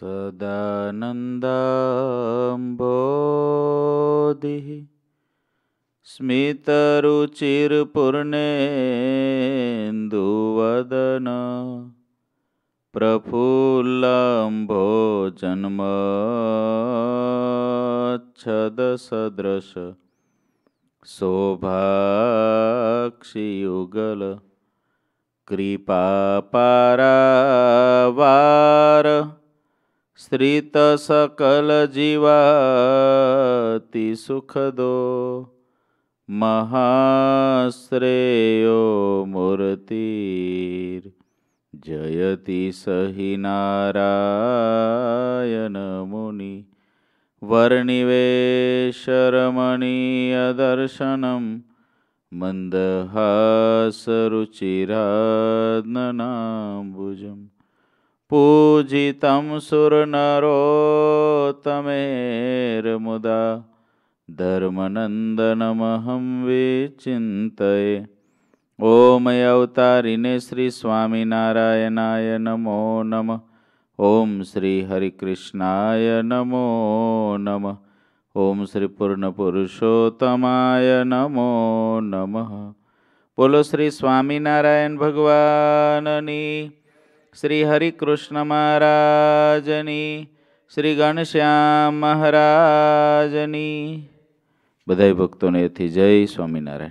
सदानन्दाम्भोधिः स्मितरुचिरपूर्णेन्दुवदन प्रफुल्लम्भोजन्मच्छदसदृश शोभाक्षियुगल कृपापारावार શ્રીત સકલ જીવાતિ સુખદો મહાશ્રેયો મૂર્તિર. જયતિ સહી નારાયણ મુનિ. વર્ણિવેશરમણીયદર્શનમ મંદહાસરુચિરાદ્નનાંબુજમ પૂજિતમ સુરનરોતમેર્મુદા ધર્મનંદનમહં વિચિંતયે ઓમ અવતારીને શ્રી સ્વામિનારાયણાય નમો નમ ઓમ શ્રી હરિકૃષ્ણાય નમો નમ ઓમ શ્રી પૂર્ણ પુરુષોત્તમાય નમો નમ બોલો શ્રી સ્વામિનારાયણ ભગવાનની શ્રી હરિકૃષ્ણ મહારાજની, શ્રી ઘનશ્યામ મહારાજની. બધાય ભક્તોને એથી જય સ્વામિનારાયણ.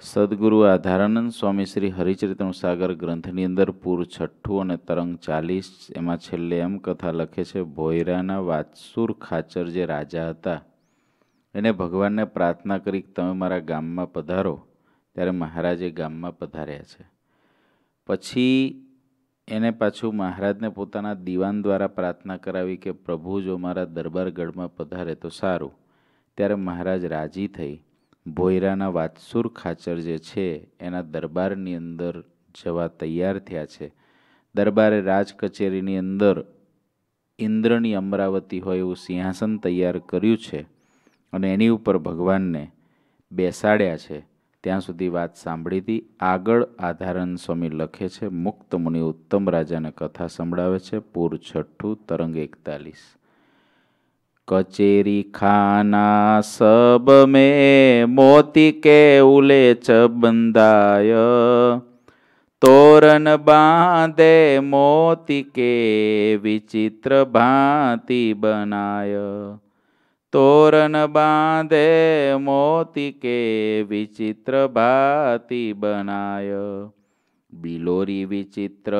સદગુરુ આધારાનંદ સ્વામી શ્રી હરિચરિત્ર સાગર ગ્રંથની અંદર પૂર છઠ્ઠું અને તરંગ ચાલીસ, એમાં છેલ્લે એમ કથા લખે છે, ભોયરાના વાત્સુર ખાચર જે રાજા હતા, એને ભગવાનને પ્રાર્થના કરી તમે મારા ગામમાં પધારો. ત્યારે મહારાજે ગામમાં પધાર્યા છે. પછી એને પાછું મહારાજને પોતાના દીવાન દ્વારા પ્રાર્થના કરાવી કે, પ્રભુ, જો મારા દરબારગઢમાં પધારે તો સારું. ત્યારે મહારાજ રાજી થઈ. ભોયરાના વાતસુર ખાચર જે છે, એના દરબારની અંદર જવા તૈયાર થયા છે. દરબારે રાજ કચેરીની અંદર ઇન્દ્રની અમરાવતી હોય એવું સિંહાસન તૈયાર કર્યું છે અને એની ઉપર ભગવાનને બેસાડ્યા છે. ત્યાં સુધી વાત સાંભળી હતી. આગળ આધારન સ્વામી લખે છે, મુક્ત મુનિ ઉત્તમ રાજાને કથા સંભળાવે છે, પૂર છઠ્ઠું તરંગ એકતાલીસ. કચેરી ખાના સબ મેં મોતી કે ઉલેચ બંધાય. તોરણ બાંધે મોતી કે વિચિત્ર ભાંતિ બનાય. તોરન બાંધે મોતી કે વિચિત્ર ભાતી બનાય. બિલોરી વિચિત્ર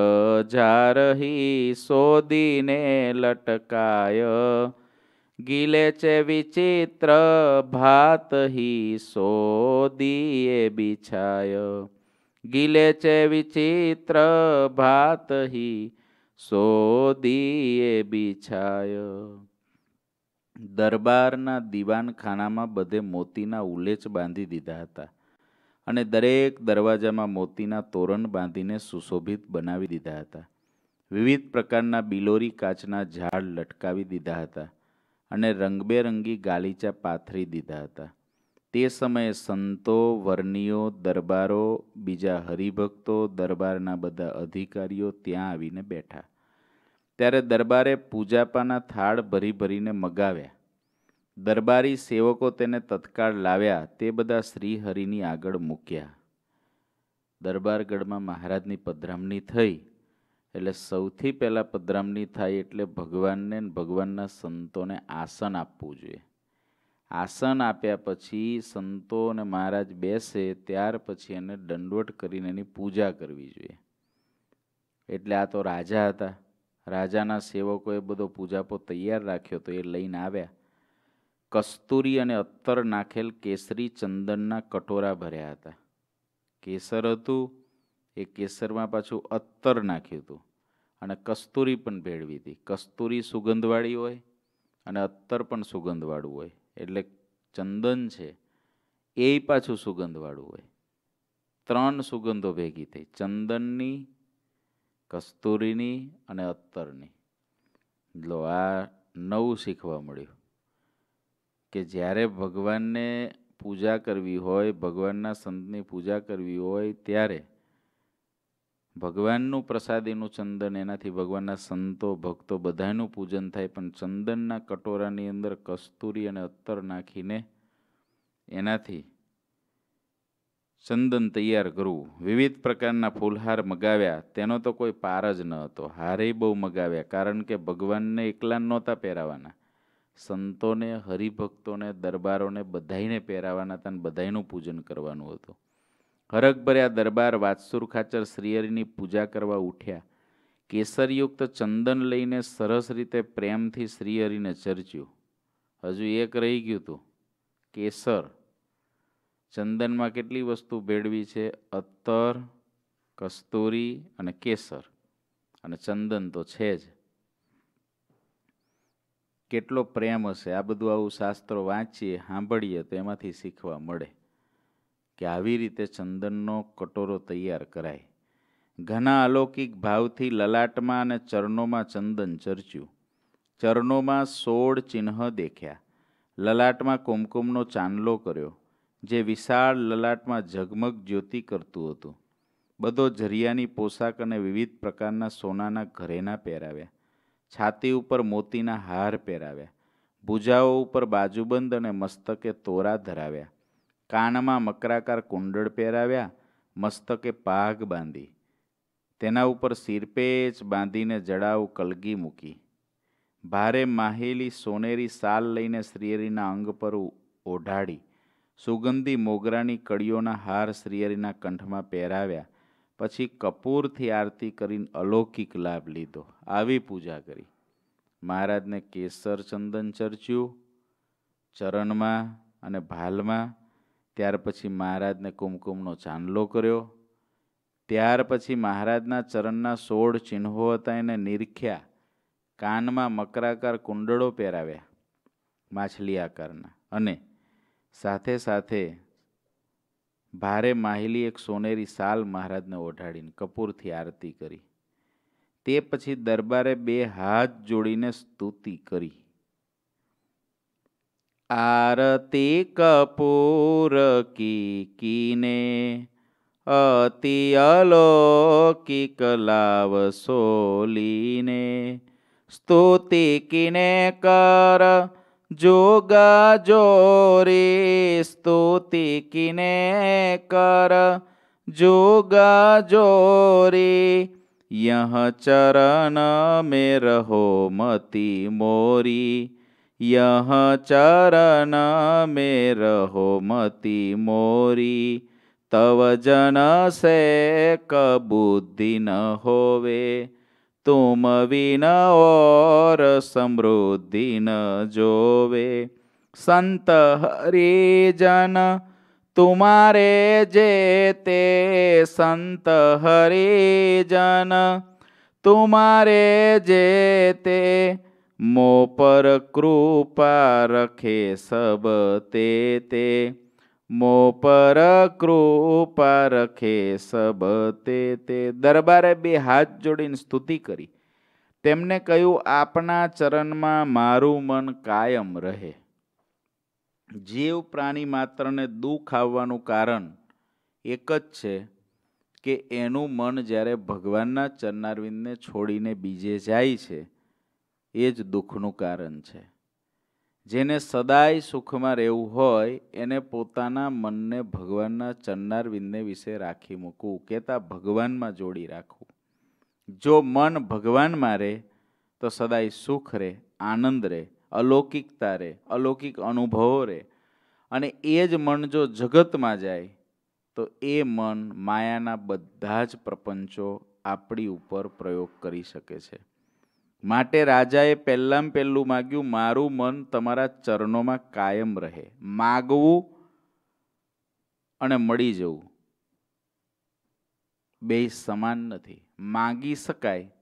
જારહી શોધીને લટકાય. ગીલે છે વિચિત્ર ભાતહી શોધીએ બિછાય. ગીલે છે વિચિત્ર ભાતહી શોધીએ બિછાય. દરબારના દીવાનખાનામાં બધે મોતીના ઉલેચ બાંધી દીધા હતા અને દરેક દરવાજામાં મોતીના તોરણ બાંધીને સુશોભિત બનાવી દીધા હતા. વિવિધ પ્રકારના બિલોરી કાચના ઝાડ લટકાવી દીધા હતા અને રંગબેરંગી ગાલીચા પાથરી દીધા હતા. તે સમયે સંતો વર્ણીઓ દરબારો, બીજા હરિભક્તો, દરબારના બધા અધિકારીઓ ત્યાં આવીને બેઠા. ત્યારે દરબારે પૂજાપાના થાળ ભરી ભરીને મગાવ્યા. દરબારી સેવકો તેને તત્કાળ લાવ્યા, તે બધા શ્રીહરિની આગળ મૂક્યા. દરબારગઢમાં મહારાજની પધરામણી થઈ, એટલે સૌથી પહેલાં પધરામણી થાય એટલે ભગવાનને ભગવાનના સંતોને આસન આપવું જોઈએ. આસન આપ્યા પછી સંતો અને મહારાજ બેસે, ત્યાર પછી એને દંડવટ કરીને એની પૂજા કરવી જોઈએ. એટલે આ તો રાજા હતા. રાજાના સેવકોએ બધો પૂજાપો તૈયાર રાખ્યો તો એ લઈને આવ્યા. કસ્તુરી અને અત્તર નાખેલ કેસરી ચંદનના કટોરા ભર્યા હતા. કેસર હતું, એ કેસરમાં પાછું અત્તર નાખ્યું હતું અને કસ્તુરી પણ ભેળવી હતી. કસ્તુરી સુગંધવાળી હોય અને અત્તર પણ સુગંધવાળું હોય. એટલે ચંદન છે, એ પાછું સુગંધવાળું હોય. ત્રણ સુગંધો ભેગી થઈ. ચંદનની કસ્તુરીની અને અત્તરની. એટલો આ નવું શીખવા મળ્યું કે જ્યારે ભગવાનને પૂજા કરવી હોય, ભગવાનના સંતની પૂજા કરવી હોય ત્યારે ભગવાનનું પ્રસાદીનું ચંદન, એનાથી ભગવાનના સંતો, ભક્તો બધાનું પૂજન થાય, પણ ચંદનના કટોરાની અંદર કસ્તુરી અને અત્તર નાખીને એનાથી ચંદન તૈયાર કરવું વિવિધ પ્રકારના ફૂલહાર મગાવ્યા. તેનો તો કોઈ પાર જ ન હતો. હારે બહુ મગાવ્યા, કારણ કે ભગવાનને એકલા નહોતા પહેરાવાના. સંતોને, હરિભક્તોને, દરબારોને બધાઈને પહેરાવાના હતા અને બધાયનું પૂજન કરવાનું હતું. હરકભર્યા દરબાર વાતસુર ખાચર શ્રીહરિની પૂજા કરવા ઉઠ્યા. કેસરયુક્ત ચંદન લઈને સરસ રીતે પ્રેમથી શ્રીહરિને ચર્ચ્યું. હજુ એક રહી ગયું હતું કેસર. ચંદનમાં કેટલી વસ્તુ ભેળવી છે? અત્તર કસ્તુરી અને કેસર. અને ચંદન તો છે જ. કેટલો પ્રેમ હશે. આ બધું આવું શાસ્ત્રો વાંચીએ, સાંભળીએ તો એમાંથી શીખવા મળે કે આવી રીતે ચંદનનો કટોરો તૈયાર કરાય. ઘણા અલૌકિક ભાવથી લલાટમાં અને ચરણોમાં ચંદન ચર્ચ્યું. ચરણોમાં સોળ ચિહ્ન દેખ્યા. લલાટમાં કુમકુમનો ચાંદલો કર્યો. જે વિશાળ લલાટમાં ઝગમગ જ્યોતિ કરતું હતું. બધો ઝરિયાની પોશાક અને વિવિધ પ્રકારના સોનાના ઘરેના પહેરાવ્યા. છાતી ઉપર મોતીના હાર પહેરાવ્યા. ભુજાઓ ઉપર બાજુબંધ અને મસ્તકે તોરા ધરાવ્યા. કાનમાં મકરાકાર કુંડળ પહેરાવ્યા. મસ્તકે પાઘ બાંધી. તેના ઉપર સિરપેચ બાંધીને જડાવ કલગી મૂકી. ભારે માહેલી સોનેરી સાલ લઈને શ્રીહરિના અંગ પર ઓઢાડી. સુગંધી મોગરાની કડીઓના હાર શ્રીહરિના કંઠમાં પહેરાવ્યા. પછી કપૂરથી આરતી કરીને અલૌકિક લાભ લીધો. આવી પૂજા કરી. મહારાજને કેસર ચંદન ચર્ચ્યું, ચરણમાં અને ભાલમાં. ત્યાર પછી મહારાજને કુમકુમનો ચાંદલો કર્યો. ત્યાર પછી મહારાજના ચરણના સોળ ચિહ્નો હતા એને નિરખ્યા. કાનમાં મકરાકાર કુંડળો પહેરાવ્યા માછલી આકારના અને સાથે સાથે ભારે માહિલી એક સોનેરી સાલ મહારાજને ઓઢાડીને કપૂરથી આરતી કરી. તે પછી દરબારે બે હાથ જોડીને સ્તુતિ કરી. આરતી કપૂર કી કીને અતિ અલૌકિક લાવ સોલીને, સ્તુતિ કિને કર जोग जोरी स्तुति किने कर। जोग जोरी, यह चरण में रहो मति मोरी। यह चरण में रहो मति मोरी। तव जन से कबुद्धि न होवे। તુમ વિન ઓર સમૃદ્ધિ ન જોવે. સંત હરિજન, તુમારે જે તે સંત હરિજન, તુમારે જે તે મો પર કૃપા રખે સબ તે તે. મો પર કૃપા રખે સબ તે તે. દરબારે બે હાથ જોડીને સ્તુતિ કરી. તેમને કહ્યું, આપના ચરણમાં મારું મન કાયમ રહે. જીવ પ્રાણી માત્રને દુઃખ આવવાનું કારણ એક જ છે કે એનું મન જ્યારે ભગવાનના ચરનારવિંદને છોડીને બીજે જાય છે, એ જ દુઃખનું કારણ છે. જેને સદાય સુખમાં રહેવું હોય, એને પોતાના મનને ભગવાનના ચરનારવિંદને વિશે રાખી મૂકવું, કહેતા ભગવાનમાં જોડી રાખવું. જો મન ભગવાનમાં રહે, તો સદાય સુખ રહે, આનંદ રહે, અલૌકિકતા રહે, અલૌકિક અનુભવો રહે. અને એ જ મન જો જગતમાં જાય, તો એ મન માયાના બધા જ પ્રપંચો આપણી ઉપર પ્રયોગ કરી શકે છે. માટે રાજાએ પહેલાં પહેલું માગ્યું, મારું મન તમારા ચરણોમાં કાયમ રહે. માગવું અને મળી જવું. બે સમાન નથી. માગી શકાય,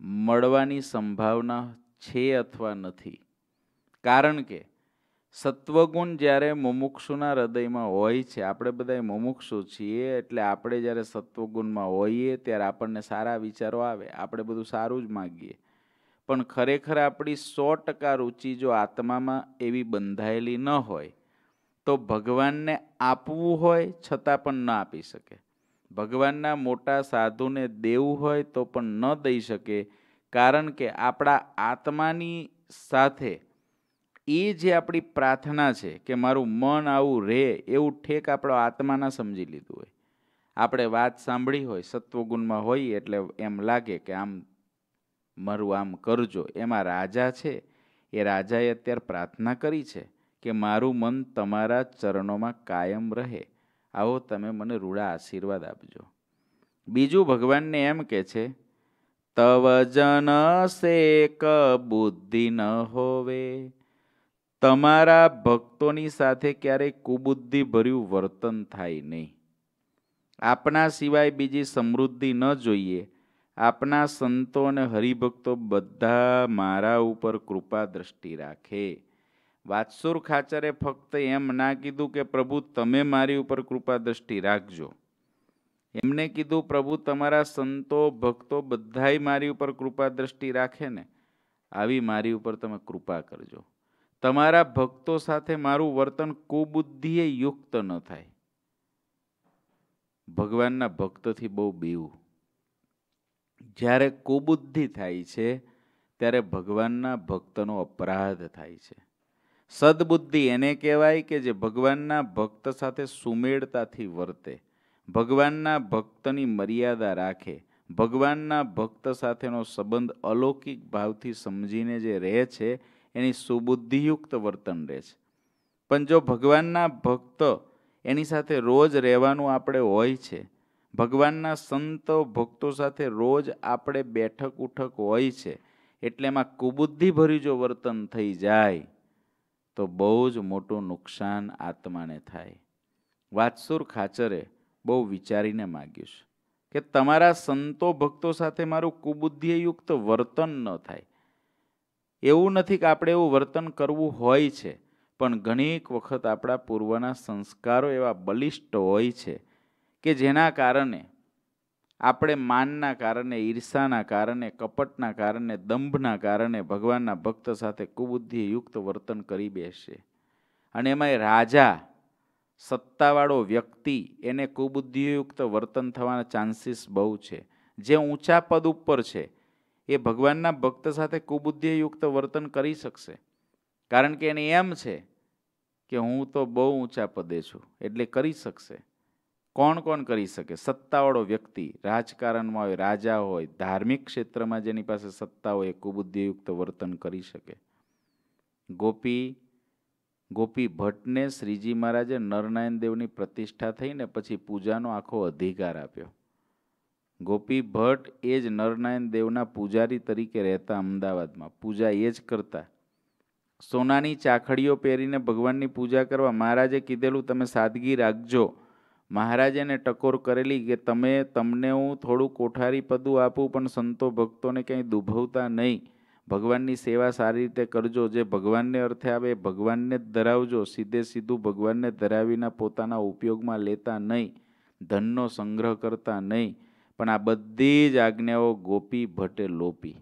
મળવાની સંભાવના છે અથવા નથી. કારણ કે સત્વગુણ જ્યારે મુમુક્ષુના હૃદયમાં હોય છે, આપણે બધા મુમુક્ષુ છીએ, એટલે આપણે જ્યારે સત્વગુણમાં હોઈએ ત્યારે આપણને સારા વિચારો આવે. આપણે બધું સારું જ માગીએ. પણ ખરેખર આપણી સો ટકા રુચિ જો આત્મામાં એવી બંધાયેલી ન હોય, તો ભગવાનને આપવું હોય છતાં પણ ન આપી શકે. ભગવાનના મોટા સાધુને દેવું હોય તો પણ ન દઈ શકે, કારણ કે આપણા આત્માની સાથે એ જે આપણી પ્રાર્થના છે કે મારું મન આવું રહે એવું ઠેક આપણો આત્માના સમજી લીધું હોય. આપણે વાત સાંભળી હોય, સત્વગુણમાં હોય એટલે એમ લાગે કે આમ મારું આમ કરજો. એમાં રાજા છે. એ રાજાએ અત્યારે પ્રાર્થના કરી છે કે મારું મન તમારા ચરણોમાં કાયમ રહે. આવો તમે મને રૂડા આશીર્વાદ આપજો. બીજું ભગવાનને એમ કે છે, તવ જન બુદ્ધિ ન હોવે. તમારા ભક્તોની સાથે ક્યારેય કુબુદ્ધિ ભર્યું વર્તન થાય નહીં. આપના સિવાય બીજી સમૃદ્ધિ ન જોઈએ. આપના સંતો અને હરિભક્તો બધા મારા ઉપર કૃપા દ્રષ્ટિ રાખે. વાત્સુર ખાચરે ફક્ત એમ ના કીધું કે, પ્રભુ, તમે મારી ઉપર કૃપા દ્રષ્ટિ રાખજો. એમને કીધું, પ્રભુ, તમારા સંતો, ભક્તો બધાય મારી ઉપર કૃપા દ્રષ્ટિ રાખે ને, આવી મારી ઉપર તમે કૃપા કરજો. તમારા ભક્તો સાથે મારું વર્તન કુબુદ્ધિએ યુક્ત ન થાય. ભગવાનના ભક્તથી બહુ બીવું. જ્યારે કુબુદ્ધિ થાય છે, ત્યારે ભગવાનના ભક્તનો અપરાધ થાય છે. સદબુદ્ધિ એને કહેવાય કે જે ભગવાનના ભક્ત સાથે સુમેળતાથી વર્તે. ભગવાનના ભક્તની મર્યાદા રાખે. ભગવાનના ભક્ત સાથેનો સંબંધ અલૌકિક ભાવથી સમજીને જે રહે છે, એની સુબુદ્ધિયુક્ત વર્તન રહે છે. પણ જો ભગવાનના ભક્ત એની સાથે રોજ રહેવાનું આપણે હોય છે ભગવાનના સંતો ભક્તો સાથે રોજ આપણે બેઠક ઉઠક હોય છે, એટલે એમાં કુબુદ્ધિભર્યું જો વર્તન થઈ જાય, તો બહુ જ મોટું નુકસાન આત્માને થાય. વાતસુર ખાચરે બહુ વિચારીને માગ્યું છે કે તમારા સંતો ભક્તો સાથે મારું કુબુદ્ધિયુક્ત વર્તન ન થાય. એવું નથી કે આપણે એવું વર્તન કરવું હોય છે, પણ ઘણીક વખત આપણા પૂર્વના સંસ્કારો એવા બલિષ્ઠ હોય છે કે જેના કારણે આપણે માનના કારણે, ઈર્ષાના કારણે, કપટના કારણે, દંભના કારણે ભગવાનના ભક્ત સાથે કુબુદ્ધિયુક્ત વર્તન કરી બેસશે અને એમાંય રાજા, સત્તાવાળો વ્યક્તિ એને કુબુદ્ધિયુક્ત વર્તન થવાના ચાન્સીસ બહુ છે. જે ઊંચા પદ ઉપર છે, એ ભગવાનના ભક્ત સાથે કુબુદ્ધિયુક્ત વર્તન કરી શકશે. કારણ કે એને એમ છે કે હું તો બહુ ઊંચા પદે છું, એટલે કરી શકશે. કોણ કોણ કરી શકે? સત્તાવાળો વ્યક્તિ, રાજકારણમાં હોય, રાજા હોય, ધાર્મિક ક્ષેત્રમાં જેની પાસે સત્તા હોય, એ કુબુદ્ધિયુક્ત વર્તન કરી શકે. ગોપી ગોપી ભટ્ટને શ્રીજી મહારાજે નરનાયણ દેવની પ્રતિષ્ઠા થઈને પછી પૂજાનો આખો અધિકાર આપ્યો. ગોપી ભટ્ટ એ જ નરનાયણ દેવના પૂજારી તરીકે રહેતા અમદાવાદમાં. પૂજા એ જ કરતા. સોનાની ચાખડીઓ પહેરીને ભગવાનની પૂજા કરવા મહારાજે કીધેલું, તમે સાદગી રાખજો. મહારાજે એને ટકોર કરેલી કે તમે તમને હું થોડું કોઠારી પદું આપું, પણ સંતો ભક્તોને કંઈ દુભવતા નહીં. ભગવાનની સેવા સારી રીતે કરજો. જે ભગવાનને અર્થે આવે ભગવાનને જ ધરાવજો. સીધે સીધું ભગવાનને ધરાવીના પોતાના ઉપયોગમાં લેતા નહીં. ધનનો સંગ્રહ કરતા નહીં. પણ આ બધી જ આજ્ઞાઓ ગોપી ભટ્ટે લોપી.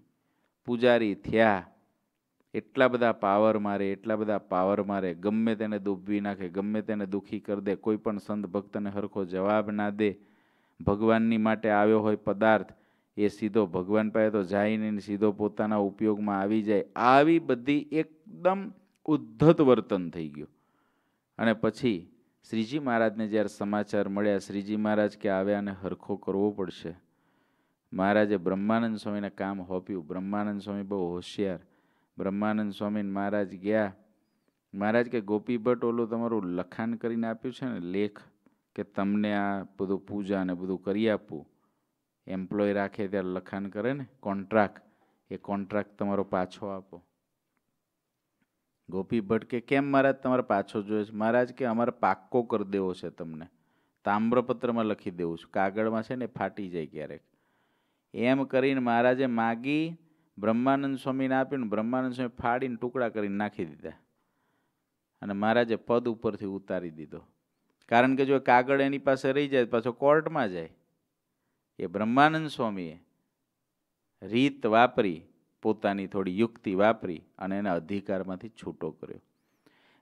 પૂજારી થયા. એટલા બધા પાવર મારે, એટલા બધા પાવર મારે, ગમે તેને દુભવી નાખે, ગમે તેને દુઃખી કરી દે, કોઈ પણ સંત ભક્તને હરખો જવાબ ના દે, ભગવાનની માટે આવ્યો હોય પદાર્થ, એ સીધો ભગવાન પાસે તો જાય નહીં સીધો પોતાના ઉપયોગમાં આવી જાય. આવી બધી એકદમ ઉદ્ધત વર્તન થઈ ગયું. અને પછી શ્રીજી મહારાજને જ્યારે સમાચાર મળ્યા, શ્રીજી મહારાજ કે આવ્યા અને હરખો કરવો પડશે. મહારાજે બ્રહ્માનંદ સ્વામીને કામ હોપ્યું. બ્રહ્માનંદ સ્વામી બહુ હોશિયાર. બ્રહ્માનંદ સ્વામી મહારાજ ગયા. મહારાજ કે, ગોપી ભટ્ટ, ઓલું તમારું લખાણ કરીને આપ્યું છે ને, લેખ કે તમને આ બધું પૂજા ને બધું કરી આપવું એમ્પ્લોય રાખે ત્યારે લખાણ કરે ને કોન્ટ્રાક્ટ એ કોન્ટ્રાક્ટ તમારો પાછો આપો. ગોપી ભટ્ટ કે, કેમ મહારાજ તમારે પાછો જોઈએ છે? મહારાજ કે, અમારે પાક્કો કરી દેવો છે તમને. તામ્રપત્રમાં લખી દેવું છું. કાગળમાં છે ને ફાટી જાય ક્યારેક. એમ કરીને મહારાજે માગી બ્રહ્માનંદ સ્વામીને આપ્યું ને બ્રહ્માનંદ સ્વામી ફાડીને ટુકડા કરીને નાખી દીધા. અને મહારાજે પદ ઉપરથી ઉતારી દીધો. કારણ કે જો કાગળ એની પાસે રહી જાય, પાછો કોર્ટમાં જાય, એ બ્રહ્માનંદ સ્વામીએ રીત વાપરી, પોતાની થોડી યુક્તિ વાપરી અને એના અધિકારમાંથી છૂટો કર્યો.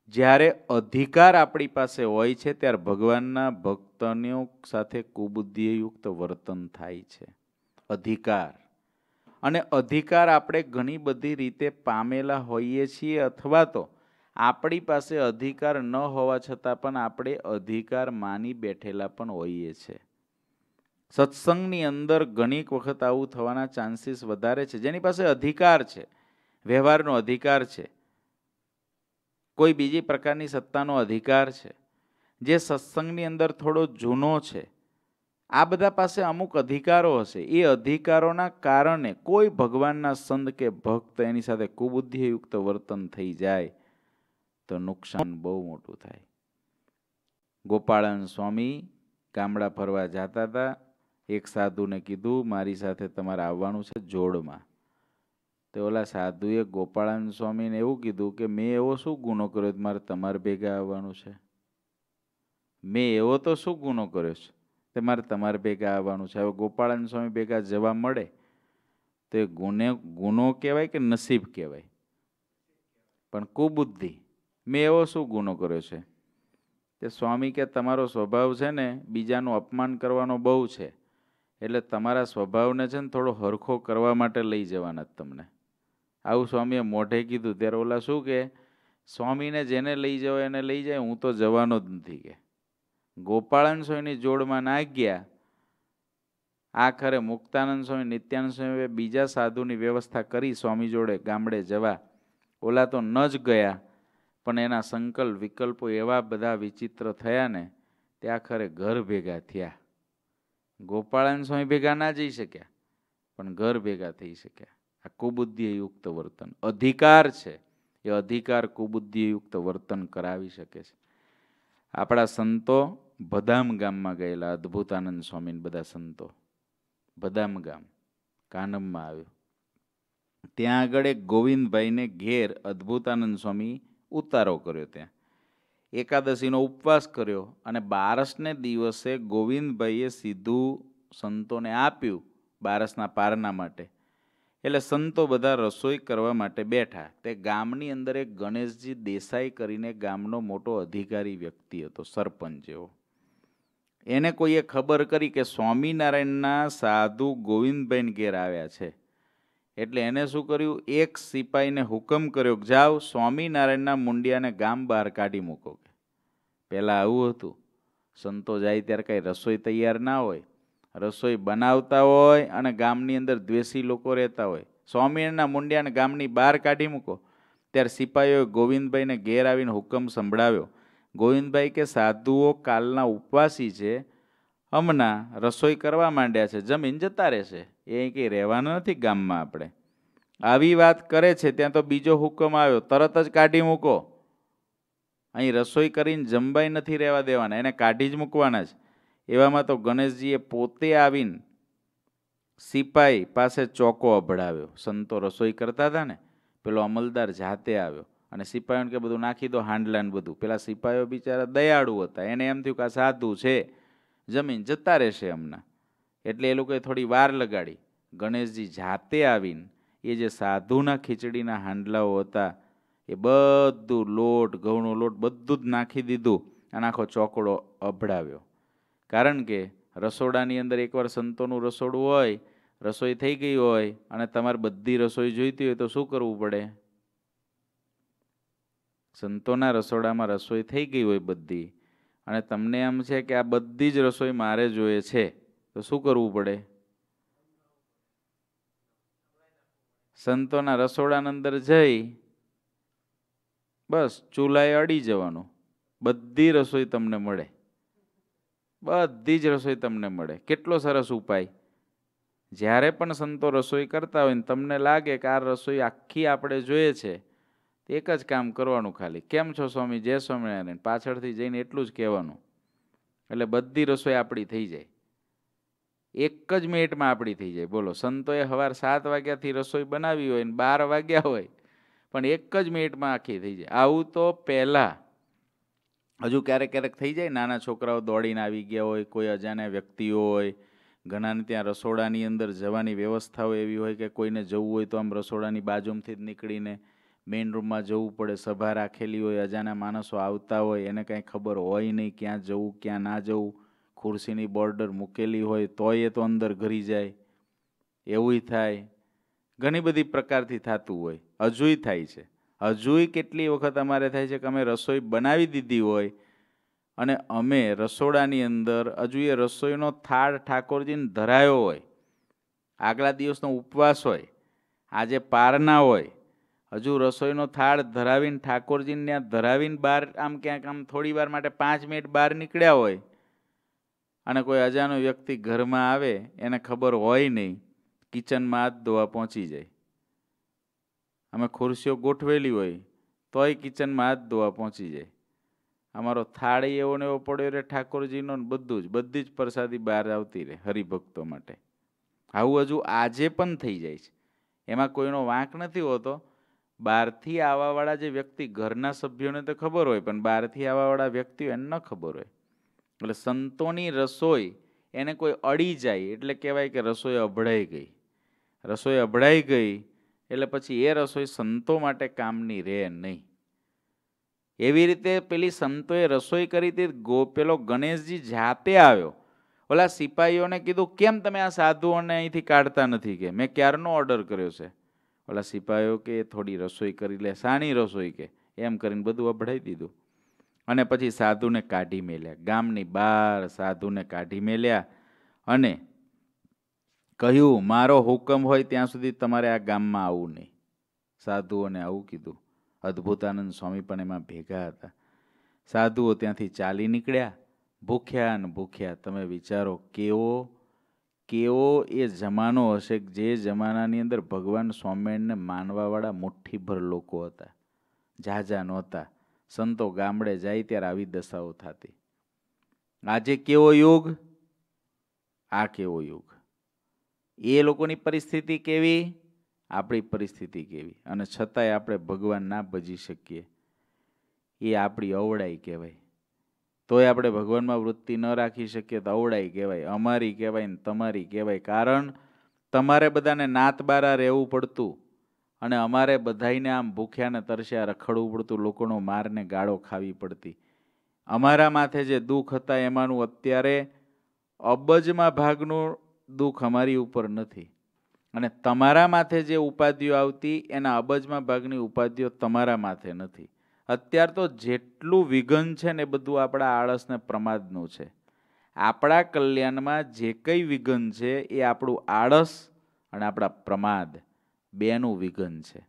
જ્યારે અધિકાર આપણી પાસે હોય છે, ત્યારે ભગવાનના ભક્તનો સાથે કુબુદ્ધિયુક્ત વર્તન થાય છે. અધિકાર. અને અધિકાર આપણે ઘણી બધી રીતે પામેલા હોઈએ છીએ અથવા તો આપણી પાસે અધિકાર ન હોવા છતાં પણ આપણે અધિકાર માની બેઠેલા પણ હોઈએ છીએ. સત્સંગની અંદર ઘણીક વખત આવું થવાના ચાન્સીસ વધારે છે. જેની પાસે અધિકાર છે, વ્યવહારનો અધિકાર છે, કોઈ બીજી પ્રકારની સત્તાનો અધિકાર છે, જે સત્સંગની અંદર થોડો જૂનો છે આ બધા પાસે અમુક અધિકારો હશે. એ અધિકારોના કારણે કોઈ ભગવાનના સંત કે ભક્ત એની સાથે કુબુદ્ધિયુક્ત વર્તન થઈ જાય તો નુકસાન બહુ મોટું થાય. ગોપાળન સ્વામી ગામડા ફરવા જતા હતા. એક સાધુને કીધું, મારી સાથે તમારે આવવાનું છે જોડમાં. તો ઓલા સાધુએ ગોપાળન સ્વામીને એવું કીધું કે, મેં એવો શું ગુનો કર્યો? મારે તમારે ભેગા આવવાનું છે. મેં એવો તો શું ગુનો કર્યો છે? તે મારે તમારે ભેગા આવવાનું છે. હવે ગોપાળન સ્વામી ભેગા જવા મળે, તો એ ગુને, ગુનો કહેવાય કે નસીબ કહેવાય? પણ કુબુદ્ધિ. મેં એવો શું ગુનો કર્યો છે? તે સ્વામી કે તમારો સ્વભાવ છે ને, બીજાનું અપમાન કરવાનો બહુ છે. એટલે તમારા સ્વભાવને છે ને થોડો હરખો કરવા માટે લઈ જવાના જ તમને. આવું સ્વામીએ મોઢે કીધું. ત્યારે ઓલા શું કે, સ્વામીને જેને લઈ જવાય એને લઈ જાય, હું તો જવાનો જ નથી કે. ગોપાળન સ્વામીની જોડમાં ના ગયા આખરે મુક્તાનંદ સ્વામી, નિત્યાનંદ સ્વામીએ બીજા સાધુની વ્યવસ્થા કરી સ્વામી જોડે ગામડે જવા. ઓલા તો ન જ ગયા, પણ એના સંકલ્પ, વિકલ્પો એવા બધા વિચિત્ર થયા ને, તે આખરે ઘર ભેગા થયા. ગોપાળન સ્વામી ભેગા ના જઈ શક્યા, પણ ઘર ભેગા થઈ શક્યા. આ કુબુદ્ધિયુક્ત વર્તન. અધિકાર છે, એ અધિકાર કુબુદ્ધિયુક્ત વર્તન કરાવી શકે છે. આપણા સંતો બદામ ગામમાં ગયેલા અદ્ભુતાનંદ સ્વામી બધા સંતો. બદામ ગામ, કાનમમાં આવ્યું. ત્યાં આગળ એક ગોવિંદભાઈને ઘેર અદ્ભુતાનંદ સ્વામી ઉતારો કર્યો ત્યાં. એકાદશીનો ઉપવાસ કર્યો અને બારસને દિવસે ગોવિંદભાઈએ સીધું સંતોને આપ્યું બારસના પારના માટે. એટલે સંતો બધા રસોઈ કરવા માટે બેઠા. તે ગામની અંદર એક ગણેશજી દેસાઈ કરીને ગામનો મોટો અધિકારી વ્યક્તિ હતો, સરપંચ જેવો એને કોઈએ ખબર કરી કે સ્વામિનારાયણના સાધુ ગોવિંદબેન ઘેર આવ્યા છે. એટલે એને શું કર્યું? એક સિપાહીને હુકમ કર્યો કે જાઓ સ્વામિનારાયણના મુંડિયાને ગામ બહાર કાઢી મૂકો કે. પહેલાં આવું હતું. સંતો જાય ત્યારે કાંઈ રસોઈ તૈયાર ના હોય. રસોઈ બનાવતા હોય અને ગામની અંદર દ્વેષી લોકો રહેતા હોય. સ્વામિનારાયણના મુંડિયાને ગામની બહાર કાઢી મૂકો. ત્યારે સિપાહીઓએ ગોવિંદભાઈને ઘેર આવીને હુકમ સંભળાવ્યો. ગોવિંદભાઈ કે, સાધુઓ કાલના ઉપવાસી છે. હમણાં રસોઈ કરવા માંડ્યા છે. જમીન જતા રહેશે. એ કંઈ રહેવાનું નથી ગામમાં આપણે. આવી વાત કરે છે. ત્યાં તો બીજો હુકમ આવ્યો. તરત જ કાઢી મૂકો. અહીં રસોઈ કરીને જમવાય નથી રહેવા દેવાના. એને કાઢી જ મૂકવાના જ એવામાં તો ગણેશજીએ પોતે આવીને સિપાઈ પાસે ચોકો અભડાવ્યો. સંતો રસોઈ કરતા હતા ને, પેલો અમલદાર જાતે આવ્યો અને સિપાહીઓને કે બધું નાખી દો, હાંડલા ને બધું. પેલા સિપાહીઓ બિચારા દયાળુ હતા. એને એમ થયું કે આ સાધુ છે, જમીન જતા રહેશે હમણાં. એટલે એ લોકોએ થોડી વાર લગાડી. ગણેશજી જાતે આવીને એ જે સાધુના ખીચડીના હાંડલાઓ હતા, એ બધું લોટ, ઘઉંનો લોટ બધું જ નાખી દીધું અને આખો ચોકડો અભડાવ્યો. કારણ કે રસોડાની અંદર એકવાર સંતોનું રસોડું હોય, રસોઈ થઈ ગઈ હોય અને તમારે બધી રસોઈ જોઈતી હોય તો શું કરવું પડે? સંતોના રસોડામાં રસોઈ થઈ ગઈ હોય બધી અને તમને એમ છે કે આ બધી જ રસોઈ મારે જોઈએ છે, તો શું કરવું પડે? સંતોના રસોડાની અંદર જઈ બસ ચૂલાએ અડી જવાનું. બધી રસોઈ તમને મળે. બધી જ રસોઈ તમને મળે. કેટલો સરસ ઉપાય. જ્યારે પણ સંતો રસોઈ કરતા હોય ને તમને લાગે કે આ રસોઈ આખી આપણે જોઈએ છે એક જ કામ કરવાનું ખાલી. કેમ છો સ્વામી? જય સ્વામિનારાયણ. પાછળથી જઈને એટલું જ કહેવાનું. એટલે બધી રસોઈ આપણી થઈ જાય. એક જ મિનિટમાં આપણી થઈ જાય. બોલો, સંતોએ સવાર સાત વાગ્યાથી રસોઈ બનાવી હોય ને બાર વાગ્યા હોય, પણ એક જ મિનિટમાં આખી થઈ જાય. આવું તો પહેલાં હજુ ક્યારેક ક્યારેક થઈ જાય, નાના છોકરાઓ દોડીને આવી ગયા હોય, કોઈ અજાણ્યા વ્યક્તિઓ હોય, ઘણાને ત્યાં રસોડાની અંદર જવાની વ્યવસ્થાઓ એવી હોય કે કોઈને જવું હોય તો આમ રસોડાની બાજુમાંથી જ નીકળીને મેઇન રૂમમાં જવું પડે, સભા રાખેલી હોય અજાના માણસો આવતા હોય, એને કાંઈ ખબર હોય નહીં ક્યાં જવું, ક્યાં ના જવું, ખુરશીની બોર્ડર મૂકેલી હોય, તોય એ તો અંદર ઘરી જાય. એવું થાય. ઘણી બધી પ્રકારથી થતું હોય. હજુય થાય છે. હજુય કેટલી વખત અમારે થાય છે કે અમે રસોઈ બનાવી દીધી હોય અને અમે રસોડાની અંદર હજુ એ રસોઈનો થાળ ઠાકોરજીને ધરાયો હોય, આગલા દિવસનો ઉપવાસ હોય, આજે પારના હોય, હજુ રસોઈનો થાળ ધરાવીને ઠાકોરજીને ત્યાં ધરાવીને બહાર આમ ક્યાંક આમ થોડી વાર માટે પાંચ મિનિટ બહાર નીકળ્યા હોય અને કોઈ અજાનો વ્યક્તિ ઘરમાં આવે, એને ખબર હોય નહીં, કિચનમાં હાથ ધોવા પહોંચી જાય. અમે ખુરશીઓ ગોઠવેલી હોય, તોય કિચનમાં હાથ ધોવા પહોંચી જાય. અમારો થાળી એવો ને એવો પડ્યો રહે ઠાકોરજીનો ને બધું જ, બધી જ પ્રસાદી બહાર આવતી રહે હરિભક્તો માટે. આવું હજુ આજે પણ થઈ જાય છે. એમાં કોઈનો વાંક નથી હોતો. બહારથી આવવાવાળા જે વ્યક્તિ, ઘરના સભ્યોને તો ખબર હોય, પણ બહારથી આવવાવાળા વ્યક્તિઓ એને ન ખબર હોય. એટલે સંતોની રસોઈ એને કોઈ અડી જાય, એટલે કહેવાય કે રસોઈ અભળાઈ ગઈ. રસોઈ અભળાઈ ગઈ એટલે પછી એ રસોઈ સંતો માટે કામની રહે નહીં. એવી રીતે પેલી સંતોએ રસોઈ કરી હતી, ગો, પેલો ગણેશજી જાતે આવ્યો. ઓલા સિપાહીઓને કીધું, કેમ તમે આ સાધુઓને અહીંથી કાઢતા નથી કે? મેં ક્યારનો ઓર્ડર કર્યો છે? ઓલા સિપાહીઓ કે, થોડી રસોઈ કરી લે, સાણી રસોઈ કે. એમ કરીને બધું અભડાઈ દીધું. અને પછી સાધુને કાઢી મેલ્યા. ગામની બહાર સાધુને કાઢી મેલ્યા અને કહ્યું, મારો હુકમ હોય ત્યાં સુધી તમારે આ ગામમાં આવવું નહીં. સાધુઓને આવું કીધું. અદ્ભુતાનંદ સ્વામી પણ એમાં ભેગા હતા. સાધુઓ ત્યાંથી ચાલી નીકળ્યા. ભૂખ્યા અને ભૂખ્યા. તમે વિચારો, કેવો કેવો એ જમાનો હશે જે જમાનાની અંદર ભગવાન સ્વામિનારાયણને માનવાવાળા મુઠ્ઠીભર લોકો હતા. ઝાઝા નહોતા. સંતો ગામડે જાય ત્યારે આવી દશાઓ થતી. આજે કેવો યુગ? આ કેવો યુગ? એ લોકોની પરિસ્થિતિ કેવી? આપણી પરિસ્થિતિ કેવી? અને છતાંય આપણે ભગવાન ના ભજી શકીએ. એ આપણી અવડાઈ કહેવાય. તોય આપણે ભગવાનમાં વૃત્તિ ન રાખી શકીએ તો અવડાઈ કહેવાય. અમારી કહેવાય ને તમારી કહેવાય. કારણ તમારે બધાને નાત બારા રહેવું પડતું અને અમારે બધાઈને આમ ભૂખ્યા ને તરસ્યા રખડવું પડતું, લોકોનો મારને ગાળો ખાવી પડતી. અમારા માથે જે દુઃખ હતા એમાંનું અત્યારે અબજમાં ભાગનું દુઃખ અમારી ઉપર નથી. અને તમારા માથે જે ઉપાધિઓ આવતી, એના અબજમાં ભાગની ઉપાધિઓ તમારા માથે નથી. અત્યાર તો જેટલું વિઘન છે ને બધું આપણા આળસને પ્રમાદનું છે. આપણા કલ્યાણમાં જે કંઈ વિઘન છે એ આપણું આળસ અને આપણા પ્રમાદ બેનું વિઘન છે.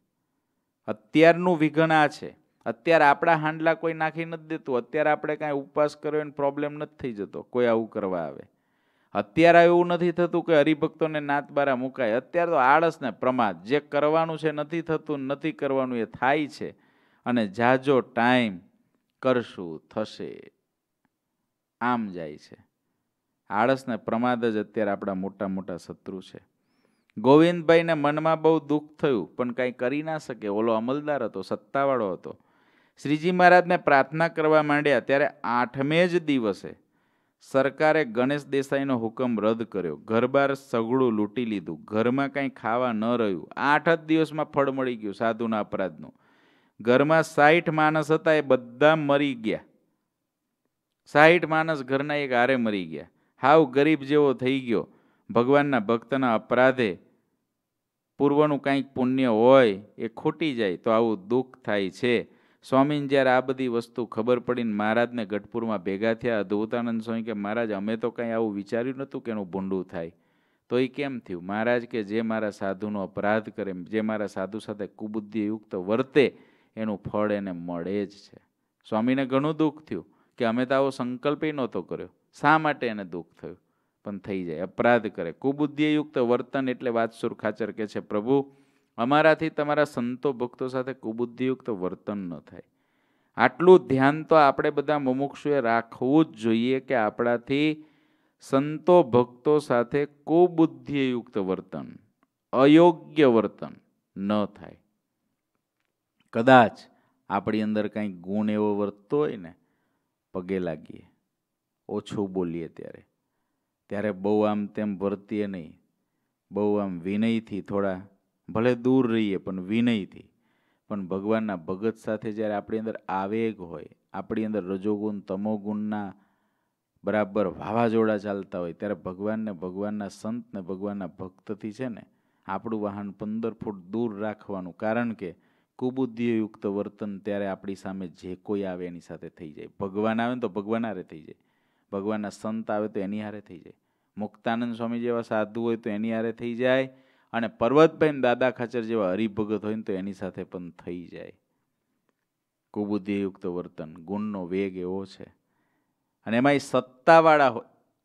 અત્યારનું વિઘન આ છે. અત્યારે આપણા હાંડલા કોઈ નાખી નથી દેતું. અત્યારે આપણે કાંઈ ઉપવાસ કર્યો એને પ્રોબ્લેમ નથી થઈ જતો. કોઈ આવું કરવા આવે. અત્યારે એવું નથી થતું કે હરિભક્તોને નાતબારા મુકાય. અત્યારે તો આળસ ને પ્રમાદ જે કરવાનું છે, નથી થતું, નથી કરવાનું એ થાય છે. અને જાજો ટાઈમ કરશું, થશે. આમ જાય છે. આળસ ને પ્રમાદ જ અત્યારે આપણા મોટા મોટા શત્રુ છે. ગોવિંદભાઈને મનમાં બહુ દુઃખ થયું, પણ કાંઈ કરી ના શકે. ઓલો અમલદાર હતો, સત્તાવાળો હતો. શ્રીજી મહારાજને પ્રાર્થના કરવા માંડ્યા ત્યારે આઠમે જ દિવસે સરકારે ગણેશ દેસાઈનો હુકમ રદ કર્યો. ઘરબાર સગડું લૂંટી લીધું. ઘરમાં કાંઈ ખાવા ન રહ્યું. આઠ જ દિવસમાં ફળ મળી ગયું સાધુના અપરાધનું. ઘરમાં સાઠ માણસ હતા એ બધા મરી ગયા. સાઠ માણસ ઘરના એક આરે મરી ગયા. હાવ ગરીબ જેવો થઈ ગયો. ભગવાનના ભક્તના અપરાધે પૂર્વનું કાંઈક પુણ્ય હોય એ ખૂટી જાય તો આવું દુઃખ થાય છે. સ્વામીને જ્યારે આ બધી વસ્તુ ખબર પડીને મહારાજને ગઢપુરમાં ભેગા થયા અદ્ભુતાનંદ સ્વામી કે, મહારાજ, અમે તો કંઈ આવું વિચાર્યું નહોતું કે એનું ભૂંડું થાય. તો એ કેમ થયું? મહારાજ કે, જે મારા સાધુનો અપરાધ કરે, જે મારા સાધુ સાથે કુબુદ્ધિયુક્ત વર્તે, એનું ફળ એને મળે જ છે. સ્વામીને ઘણું દુઃખ થયું કે, અમે તો આવો સંકલ્પ નહોતો કર્યો. શા માટે એને દુઃખ થયું? પણ થઈ જાય, અપરાધ કરે. કુબુદ્ધિયુક્ત વર્તન એટલે વાતસુર ખાચર કે છે, પ્રભુ અમારાથી તમારા સંતો ભક્તો સાથે કુબુદ્ધિયુક્ત વર્તન ન થાય. આટલું ધ્યાન તો આપણે બધા મુમુક્ષુએ રાખવું જ જોઈએ કે આપણાથી સંતો ભક્તો સાથે કુબુદ્ધિયુક્ત વર્તન, અયોગ્ય વર્તન ન થાય. કદાચ આપણી અંદર કાંઈ ગુણ એવો વર્તતો હોય ને, પગે લાગીએ, ઓછું બોલીએ ત્યારે. ત્યારે બહુ આમ તેમ વર્તીએ નહીં, બહુ આમ વિનયથી થોડા ભલે દૂર રહીએ, પણ વિનયથી. પણ ભગવાનના ભગત સાથે જ્યારે આપણી અંદર આવેગ હોય, આપણી અંદર રજોગુણ, તમોગુણના બરાબર વાવાઝોડા ચાલતા હોય, ત્યારે ભગવાનને, ભગવાનના સંતને, ભગવાનના ભક્તથી છે ને, આપણું વાહન પંદર ફૂટ દૂર રાખવાનું. કારણ કે કુબુદ્ધિયુક્ત વર્તન ત્યારે આપણી સામે જે કોઈ આવે એની સાથે થઈ જાય. ભગવાન આવે ને તો ભગવાન હારે થઈ જાય. ભગવાનના સંત આવે તો એની હારે થઈ જાય. મુક્તાનંદ સ્વામી જેવા સાધુ હોય તો એની હારે થઈ જાય. અને પર્વતભાઈ દાદા ખાચર જેવા હરિભગત હોય ને તો એની સાથે પણ થઈ જાય. કુબુદ્ધિયુક્ત વર્તન, ગુણનો વેગ એવો છે. અને એમાં સત્તાવાળા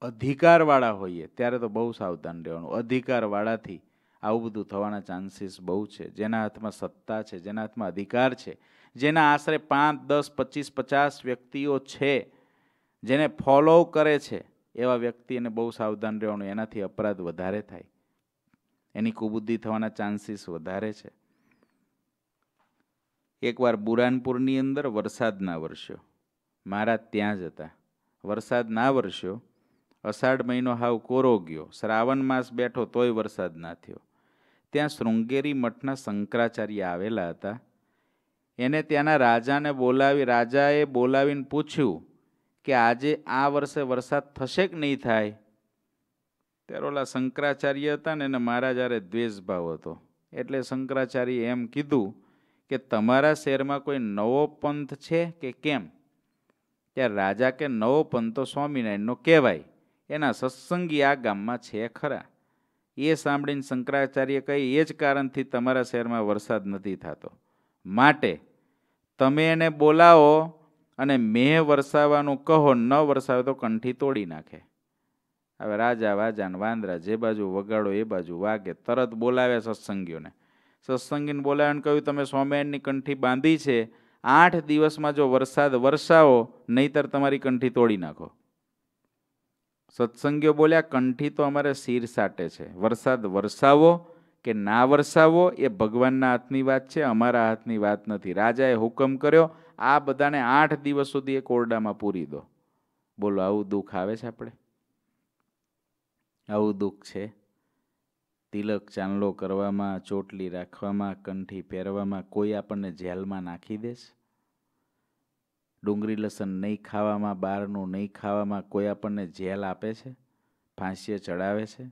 અધિકારવાળા હોઈએ, ત્યારે તો બહુ સાવધાન રહેવાનું. અધિકારવાળાથી આવું બધું થવાના ચાન્સીસ બહુ છે. જેના હાથમાં સત્તા છે, જેના હાથમાં અધિકાર છે, જેના આશરે પાંચ, દસ, પચીસ, પચાસ વ્યક્તિઓ છે, જેને ફોલો કરે છે, એવા વ્યક્તિને બહુ સાવધાન રહેવાનું, એનાથી અપરાધ વધારે થાય. એની કુબુદ્ધિ થવાના ચાન્સીસ વધારે છે. એકવાર બુરાનપુરની અંદર વરસાદ ના વરસ્યો. મારા ત્યાં જ હતા. વરસાદ ના વરસ્યો. અષાઢ મહિનો હાવ કોરો ગયો. શ્રાવણ માસ બેઠો તોય વરસાદ ના થયો. ત્યાં શૃંગેરી મઠના શંકરાચાર્ય આવેલા હતા. એને ત્યાંના રાજાને બોલાવી, રાજાએ બોલાવીને પૂછ્યું કે આજે આ વર્ષે વરસાદ થશે કે નહીં થાય? ત્યારે ઓલા શંકરાચાર્ય હતા ને એને મારા જ્યારે દ્વેષભાવ હતો. એટલે શંકરાચાર્ય એમ કીધું કે તમારા શહેરમાં કોઈ નવો પંથ છે કે કેમ? ત્યારે રાજા કે નવો પંથ તો સ્વામિનારાયણનો કહેવાય. એના સત્સંગી આ ગામમાં છે ખરા. એ સાંભળીને શંકરાચાર્ય કહી, એ જ કારણથી તમારા શહેરમાં વરસાદ નથી થતો. માટે તમે એને બોલાવો અને મેં વરસાવવાનું કહો, ન વરસાવે તો કંઠી તોડી નાખે. હવે રાજા, વાજા ને વાંદરા જે બાજુ વગાડો એ બાજુ વાગે. તરત બોલાવે સત્સંગીઓને. સત્સંગીને બોલાવીને કહ્યું, તમે સ્વામિનારાયણની કંઠી બાંધી છે. આઠ દિવસમાં જો વરસાદ વરસાવો, નહીતર તમારી કંઠી તોડી નાખો. સત્સંગીઓ બોલ્યા, કંઠી તો અમારે શીર સાટે છે. વરસાદ વરસાવો કે ના વરસાવો, એ ભગવાનના હાથની વાત છે. અમારા હાથની વાત નથી. રાજાએ હુકમ કર્યો, આ બધાને આઠ દિવસ સુધી એ કોરડામાં પૂરી દો. બોલો, આવું દુઃખ આવે છે આપણે? આવું દુઃખ છે? તિલક ચાંદલો કરવામાં, ચોટલી રાખવામાં, કંઠી પહેરવામાં કોઈ આપણને જેલમાં નાખી દેશ? ડુંગળી લસણ નહીં ખાવામાં બહારનું નહીં ખાવામાં કોઈ આપણને જેલ આપે છે? ફાંસીએ ચડાવે છે?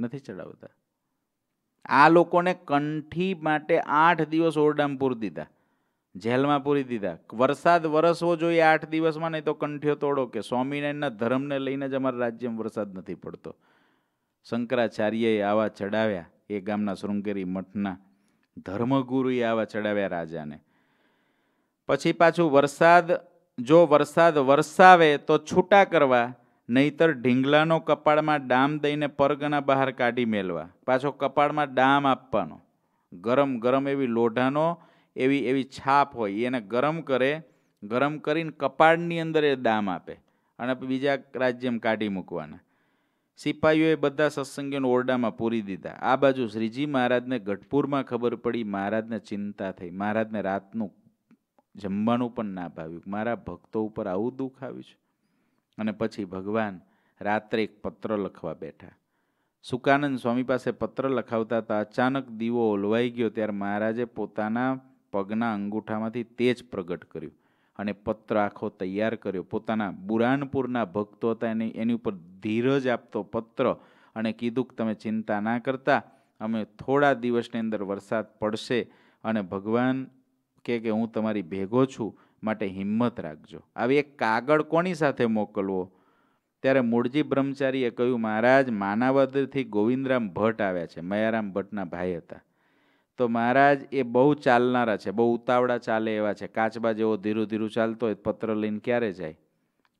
નથી ચડાવતા. આ લોકોને કંઠી માટે આઠ દિવસ ઓરડામાં પૂરી દીધા. જેલમાં પૂરી દીધા. વરસાદ વરસવો જોઈએ આઠ દિવસમાં, નહીં તો કંઠીઓ તોડો કે સ્વામિનારાયણના ધર્મને લઈને જ અમારા રાજ્યમાં વરસાદ નથી પડતો. શંકરાચાર્યએ આવા ચડાવ્યા. એ ગામના શૃંગેરી મઠના ધર્મગુરુએ આવા ચડાવ્યા રાજાને. પછી પાછું વરસાદ, જો વરસાદ વરસાવે તો છૂટા કરવા, નહીતર ઢીંગલાનો કપાળમાં ડામ દઈને પરગના બહાર કાઢી મેલવા. પાછો કપાળમાં ડામ આપવાનો. ગરમ ગરમ એવી લોઢાનો, એવી એવી છાપ હોય, એને ગરમ કરે, ગરમ કરીને કપાળની અંદર એ દામ આપે. અને બીજા રાજ્યમાં કાઢી મૂકવાના. સિપાહીઓએ બધા સત્સંગીઓને ઓરડામાં પૂરી દીધા. આ બાજુ શ્રીજી મહારાજને ગઢપુરમાં ખબર પડી, મહારાજને ચિંતા થઈ. મહારાજને રાતનું જમવાનું પણ ના ભાવ્યું. મારા ભક્તો ઉપર આવું દુઃખ આવ્યું છે. અને પછી ભગવાન રાત્રે એક પત્ર લખવા બેઠા. સુકાનંદ સ્વામી પાસે પત્ર લખાવતા હતા. અચાનક દીવો ઓલવાઈ ગયો, ત્યારે મહારાજે પોતાના પગના અંગૂઠામાંથી તેજ પ્રગટ કર્યું. અને પત્ર આખો તૈયાર કર્યો. પોતાના બુરાનપુરના ભક્તો હતા એની એની ઉપર ધીરજ આપતો પત્ર અને કીધું કે તમે ચિંતા ના કરતા, અમે થોડા દિવસની અંદર વરસાદ પડશે અને ભગવાન કે કે હું તમારી ભેગો છું, માટે હિંમત રાખજો. આવી એક કાગળ કોની સાથે મોકલવો? ત્યારે મૂળજી બ્રહ્મચારીએ કહ્યું, મહારાજ, માનાવદરથી ગોવિંદરામ ભટ્ટ આવ્યા છે. મયારામ ભટ્ટના ભાઈ હતા. તો મહારાજ, એ બહુ ચાલનારા છે, બહુ ઉતાવળા ચાલે એવા છે. કાચબા જેવો ધીરું ધીરું ચાલતો હોય, પત્ર લઈને ક્યારે જાય?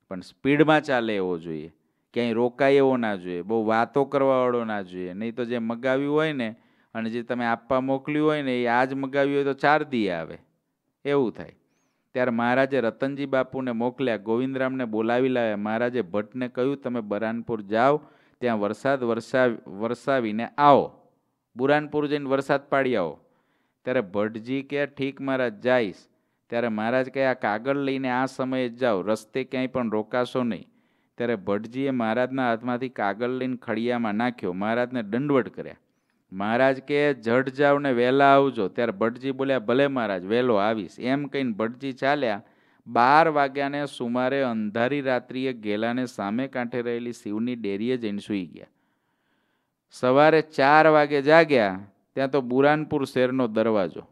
પણ સ્પીડમાં ચાલે એવો જોઈએ. ક્યાંય રોકાય એવો ના જોઈએ. બહુ વાતો કરવાવાળો ના જોઈએ. નહીં તો જે મગાવ્યું હોય ને, અને જે તમે આપવા મોકલ્યું હોય ને, એ આજ મગાવ્યું હોય તો ચાર દી આવે. એવું થાય. ત્યારે મહારાજે રતનજી બાપુને મોકલ્યા, ગોવિંદરામને બોલાવી લાવ્યા. મહારાજે ભટ્ટને કહ્યું, તમે બરાનપુર જાઓ, ત્યાં વરસાદ વરસાવ વરસાવીને આવો. બુરાનપુર જઈને વરસાદ પાડી આવો. ત્યારે ભટજી કે, ઠીક મહારાજ, જઈશ. ત્યારે મહારાજ કહે, આ કાગળ લઈને આ સમયે જ જાઓ, રસ્તે ક્યાંય પણ રોકાશો નહીં. ત્યારે ભટજીએ મહારાજના હાથમાંથી કાગળ લઈને ખડિયામાં નાખ્યો, મહારાજને દંડવટ કર્યા. મહારાજ કે જડ જાવ ને વહેલા આવજો. ત્યારે ભટજી બોલ્યા, ભલે મહારાજ, વહેલો આવીશ. એમ કહીને ભટજી ચાલ્યા. બાર વાગ્યાને સુમારે અંધારી રાત્રિએ ગેલાને સામે કાંઠે રહેલી શિવની ડેરીએ જઈને સૂઈ ગયા. સવારે ચાર વાગે જાગ્યા, ત્યાં તો બુરાનપુર શહેરનો દરવાજો.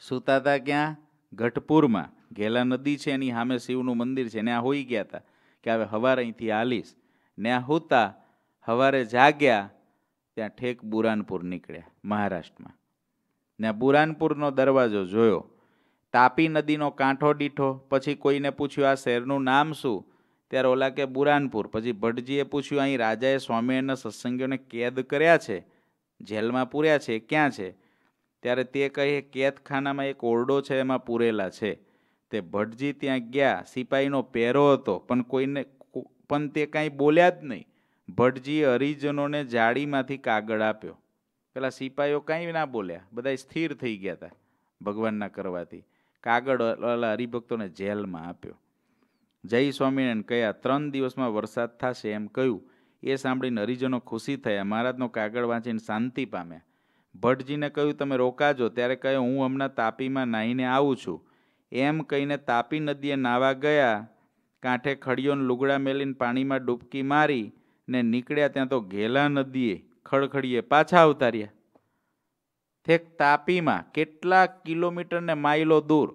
સૂતા હતા ક્યાં? ગઢપુરમાં ઘેલા નદી છે, એની સામે શિવનું મંદિર છે. ત્યાં હોઈ ગયા હતા કે હવે હવારે અહીંથી હાલીશ ત્યાં હોતા હવારે જાગ્યા, ત્યાં ઠેક બુરાનપુર નીકળ્યા, મહારાષ્ટ્રમાં. ત્યાં બુરાનપુરનો દરવાજો જોયો. તાપી નદીનો કાંઠો દીઠો, પછી કોઈને પૂછ્યું, આ શહેરનું નામ શું? ત્યારે ઓલા કે બુરાનપુર. પછી ભટજીએ પૂછ્યું, અહીં રાજાએ સ્વામિનારાયણના સત્સંગીઓને કેદ કર્યા છે? જેલમાં પૂર્યા છે? ક્યાં છે? ત્યારે તે કહે, કેદખાનામાં એક ઓરડો છે, એમાં પૂરેલા છે. તે ભટજી ત્યાં ગયા, સિપાહીનો પહેરો હતો, પણ કોઈને પણ તે કાંઈ બોલ્યા જ નહીં. ભટજીએ હરિજનોને જાળીમાંથી કાગળ આપ્યો. પેલા સિપાહીઓ કાંઈ ના બોલ્યા બધા સ્થિર થઈ ગયા હતા ભગવાનના કરવાથી. કાગળ હરિભક્તોને જેલમાં આપ્યો. જય સ્વામિનારાયણ કયા ત્રણ દિવસમાં વરસાદ થશે એમ કહ્યું. એ સાંભળીને હરિજનો ખુશી થયા. મહારાજનો કાગળ વાંચીને શાંતિ પામ્યા. ભટજીને કહ્યું, તમે રોકાજો. ત્યારે કહે, હું હમણાં તાપીમાં નાહીને આવું છું. એમ કહીને તાપી નદીએ નાવા ગયા. કાંઠે ખડીઓને લુગડા મેલીને પાણીમાં ડૂબકી મારી ને નીકળ્યા ત્યાં તો ઘેલા નદીએ ખડખડીએ પાછા અવતાર્યા ઠેક તાપીમાં કેટલા કિલોમીટર ને માઇલો દૂર?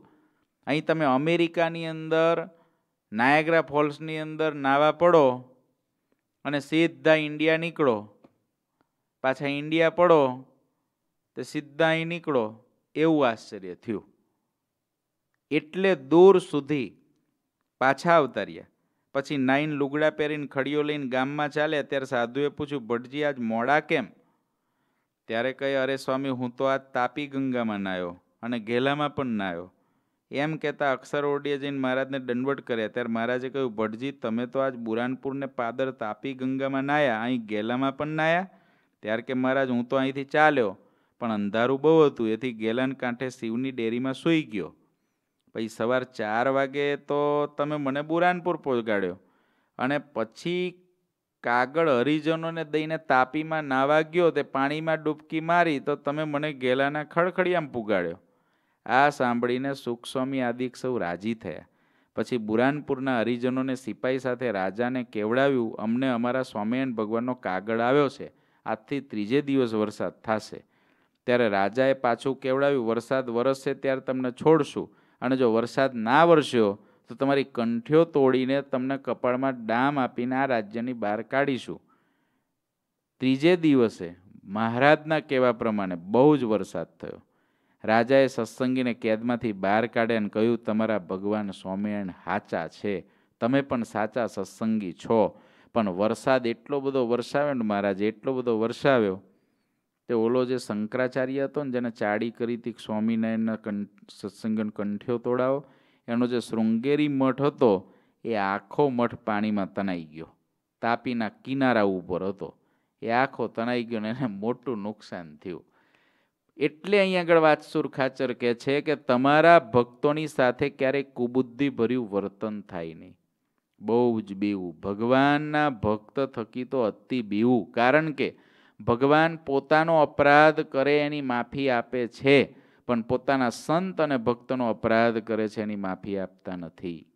અહીં તમે અમેરિકાની અંદર નાયગ્રા ફોલ્સની અંદર નાવા પડો અને સીધા ઇન્ડિયા નીકળો. પાછા ઇન્ડિયા પડો તો સીધા અહીં નીકળો. એવું આશ્ચર્ય થયું. એટલે દૂર સુધી પાછા અવતાર્યા પછી નાઈન લુગડા પહેરીને ખડીઓ લઈને ગામમાં ચાલ્યા. ત્યારે સાધુએ પૂછ્યું, ભટજી, આજ મોડા કેમ? ત્યારે કહે, અરે સ્વામી, હું તો આજ તાપી ગંગામાં નાયો અને ઘેલામાં પણ નાયો. એમ કહેતા અક્ષર ઓરડીએ જઈને મહારાજને દંડવટ કર્યા. ત્યારે મહારાજે કહ્યું, ભટજી, તમે તો આજ બુરાનપુરને પાદર તાપી ગંગામાં નાયા અહીં ગેલામાં પણ નાયા ત્યારે કે મહારાજ, હું તો અહીંથી ચાલ્યો, પણ અંધારું બહુ હતું. એથી ગેલાન કાંઠે શિવની ડેરીમાં સૂઈ ગયો. પછી સવાર ચાર વાગે તો તમે મને બુરાનપુર પહોંચાડ્યો અને પછી કાગળ હરિજનોને દઈને તાપીમાં નાવા ગયો, તે પાણીમાં ડૂબકી મારી, તો તમે મને ગેલાના ખડખડિયામાં પુગાડ્યો. આ સાંભળીને સુખસ્વામી આદિક સૌ રાજી થયા. પછી બુરાનપુરના હરિજનોને સિપાઈ સાથે રાજાને કેવડાવ્યું, અમને અમારા સ્વામિનારાયણ ભગવાનનો કાગળ આવ્યો છે, આજથી ત્રીજે દિવસ વરસાદ થશે. ત્યારે રાજાએ પાછું કેવડાવ્યું, વરસાદ વરસશે ત્યારે તમને છોડશું, અને જો વરસાદ ના વરસ્યો, તો તમારી કંઠીઓ તોડીને તમને કપાળમાં ડામ આપીને આ રાજ્યની બહાર કાઢીશું. ત્રીજે દિવસે મહારાજના કહેવા પ્રમાણે બહુ જ વરસાદ થયો. રાજાએ સત્સંગીને કેદમાંથી બહાર કાઢ્યા અને કહ્યું, તમારા ભગવાન સ્વામિનારાયણ સાચા છે. તમે પણ સાચા સત્સંગી છો. પણ વરસાદ એટલો બધો વરસાવ્યો ને મહારાજે, એટલો બધો વરસાવ્યો. તે ઓલો જે શંકરાચાર્ય હતો ને જેને ચાડી કરી હતી સ્વામિનારાયણના કંઠ સત્સંગનો કંઠ્યો તોડાવો, એનો જે શૃંગેરી મઠ હતો, એ આખો મઠ પાણીમાં તણાઈ ગયો. તાપીના કિનારા ઉપર હતો. એ આખો તણાઈ ગયો ને એને મોટું નુકસાન થયું. એટલે અહીં આગળ વાતસુર ખાચર કહે છે કે તમારા ભક્તોની સાથે ક્યારેય કુબુદ્ધિભર્યું વર્તન થાય નહીં. બહુ જ બીવું. ભગવાનના ભક્ત થકી તો અતિ બીવું. કારણ કે ભગવાન પોતાનો અપરાધ કરે એની માફી આપે છે, પણ પોતાના સંત અને ભક્તનો અપરાધ કરે છે એની માફી આપતા નથી.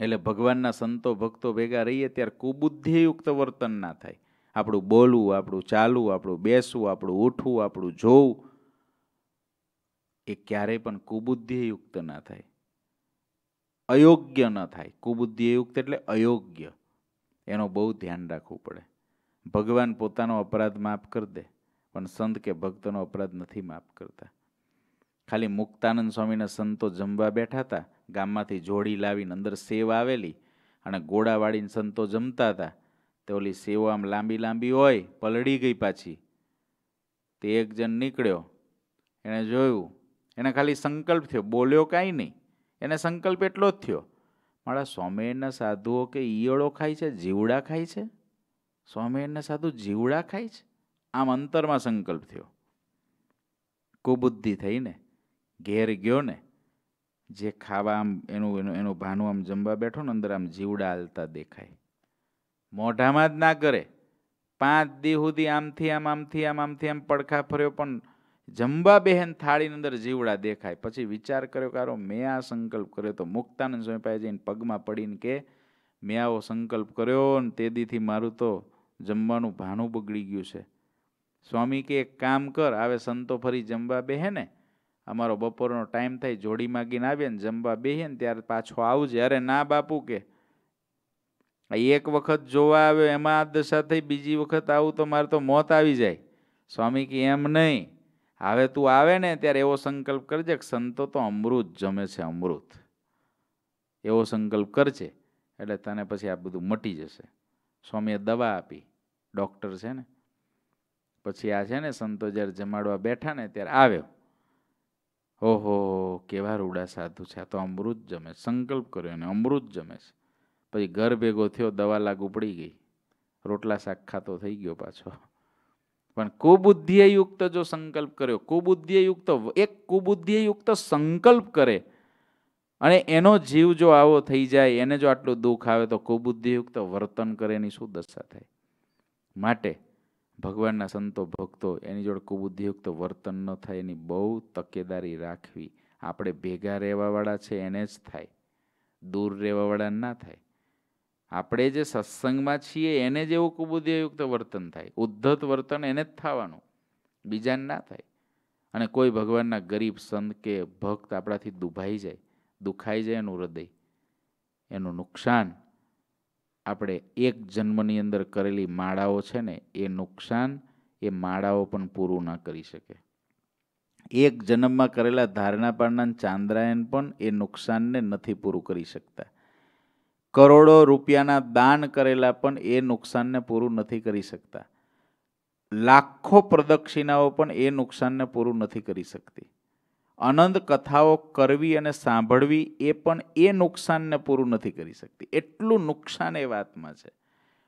એટલે ભગવાનના સંતો ભક્તો ભેગા રહીએ ત્યારે કુબુદ્ધિયુક્ત વર્તન ના થાય. આપણું બોલવું, આપણું ચાલવું, આપણું બેસવું, આપણું ઉઠવું, આપણું જોવું, એ ક્યારેય પણ કુબુદ્ધિયુક્ત ના થાય. અયોગ્ય ન થાય. કુબુદ્ધિયુક્ત એટલે અયોગ્ય. એનો બહુ ધ્યાન રાખવું પડે. ભગવાન પોતાનો અપરાધ માફ કરી દે, પણ સંત કે ભક્તનો અપરાધ નથી માફ કરતા. ખાલી મુક્તાનંદ સ્વામીના સંતો જમવા બેઠા હતા, ગામમાંથી જોડી લાવીને અંદર સેવ આવેલી અને ગોળા વાળીને સંતો જમતા હતા. તે ઓલી સેવો આમ લાંબી લાંબી હોય, પલળી ગઈ પાછી. તે એક જણ નીકળ્યો. એણે જોયું. એને ખાલી સંકલ્પ થયો. બોલ્યો કાંઈ નહીં. એને સંકલ્પ એટલો જ થયો. મારા સ્વામિનારાયણના સાધુઓ કે ઈયળો ખાય છે? જીવડા ખાય છે? સ્વામિનારાયણના સાધુ જીવડા ખાય છે? આમ અંતરમાં સંકલ્પ થયો. કુબુદ્ધિ થઈને ઘેર ગયો ને. જે ખાવા આમ એનું એનું એનું ભાનું આમ જમવા બેઠો ને, અંદર આમ જીવડા હાલતા દેખાય. મોઢામાં જ ના કરે. પાંચ દી સુધી આમથી આમ આમથી આમ આમથી આમ પડખા ફર્યો, પણ જંબા બહેન થાળીની અંદર જીવડા દેખાય. પછી વિચાર કર્યો કારો મેં આ સંકલ્પ કર્યો તો મુક્તાનંદ સ્વામી પાસે જઈને પગમાં પડીને કે, મેં આવો સંકલ્પ કર્યો ને તે દીથી મારું તો જમવાનું ભાણું બગડી ગયું છે. સ્વામી કે, એક કામ કર, આવે સંતો ફરી જમવા બેહે ને અમારો બપોરનો ટાઈમ થાય, જોડી માગીને આવે ને જમવા બેહે ને ત્યારે પાછો આવજે. અરે ના બાપુ, કે એક વખત જોવા આવ્યો, એમાં આ દશા થઈ, બીજી વખત આવું તો મારે તો મોત આવી જાય. સ્વામી કે, એમ નહીં. હવે તું આવે ને ત્યારે એવો સંકલ્પ કરજે કે સંતો તો અમૃત જમે છે, અમૃત. એવો સંકલ્પ કરજે, એટલે તને પછી આ બધું મટી જશે. સ્વામીએ દવા આપી. ડૉક્ટર છે ને, પછી આ છે ને સંતો જ્યારે જમાડવા બેઠા ને ત્યારે આવ્યો. ઓહો, કેવા રૂડા સાધુ છે, આ તો અમૃત જમે સંકલ્પ કર્યો એને અમૃત જમે છે. પછી ઘર ભેગો થયો, દવા લાગુ પડી ગઈ. રોટલા શાક ખાતો થઈ ગયો પાછો. પણ કુબુદ્ધિયુક્ત જો સંકલ્પ કર્યો, કુબુદ્ધિયુક્ત, એક કુબુદ્ધિયુક્ત સંકલ્પ કરે અને એનો જીવ જો આવો થઈ જાય, એને જો આટલું દુઃખ આવે તો કુબુદ્ધિયુક્ત વર્તન કરે, એની શું દશા થાય? માટે ભગવાનના સંતો, ભક્તો, એની જોડે કુબુદ્ધિયુક્ત વર્તન ન થાય, એની બહુ તકેદારી રાખવી. આપણે ભેગા રહેવાવાળા છે, એને જ થાય. દૂર રહેવાવાળા ના થાય. આપણે જે સત્સંગમાં છીએ, એને જ એવું કુબુદ્ધિયુક્ત વર્તન થાય. ઉદ્ધત વર્તન એને જ થવાનું. બીજાને ના થાય. અને કોઈ ભગવાનના ગરીબ સંત કે ભક્ત આપણાથી દુભાઈ જાય, દુખાઈ જાય એનું હૃદય, એનું નુકસાન. આપણે એક જન્મની અંદર કરેલી માળાઓ છે ને, એ નુકસાન એ માળાઓ પણ પૂરું ના કરી શકે. એક જન્મમાં કરેલા ધારણા પાડના ચાંદ્રાયન પણ એ નુકસાનને નથી પૂરું કરી શકતા. કરોડો રૂપિયાના દાન કરેલા પણ એ નુકસાનને પૂરું નથી કરી શકતા. લાખો પ્રદક્ષિણાઓ પણ એ નુકસાનને પૂરું નથી કરી શકતી. અનંત કથાઓ કરવી અને સાંભળવી એ પણ એ નુકસાનને પૂરું નથી કરી શકતી. એટલું નુકસાન એ વાતમાં છે.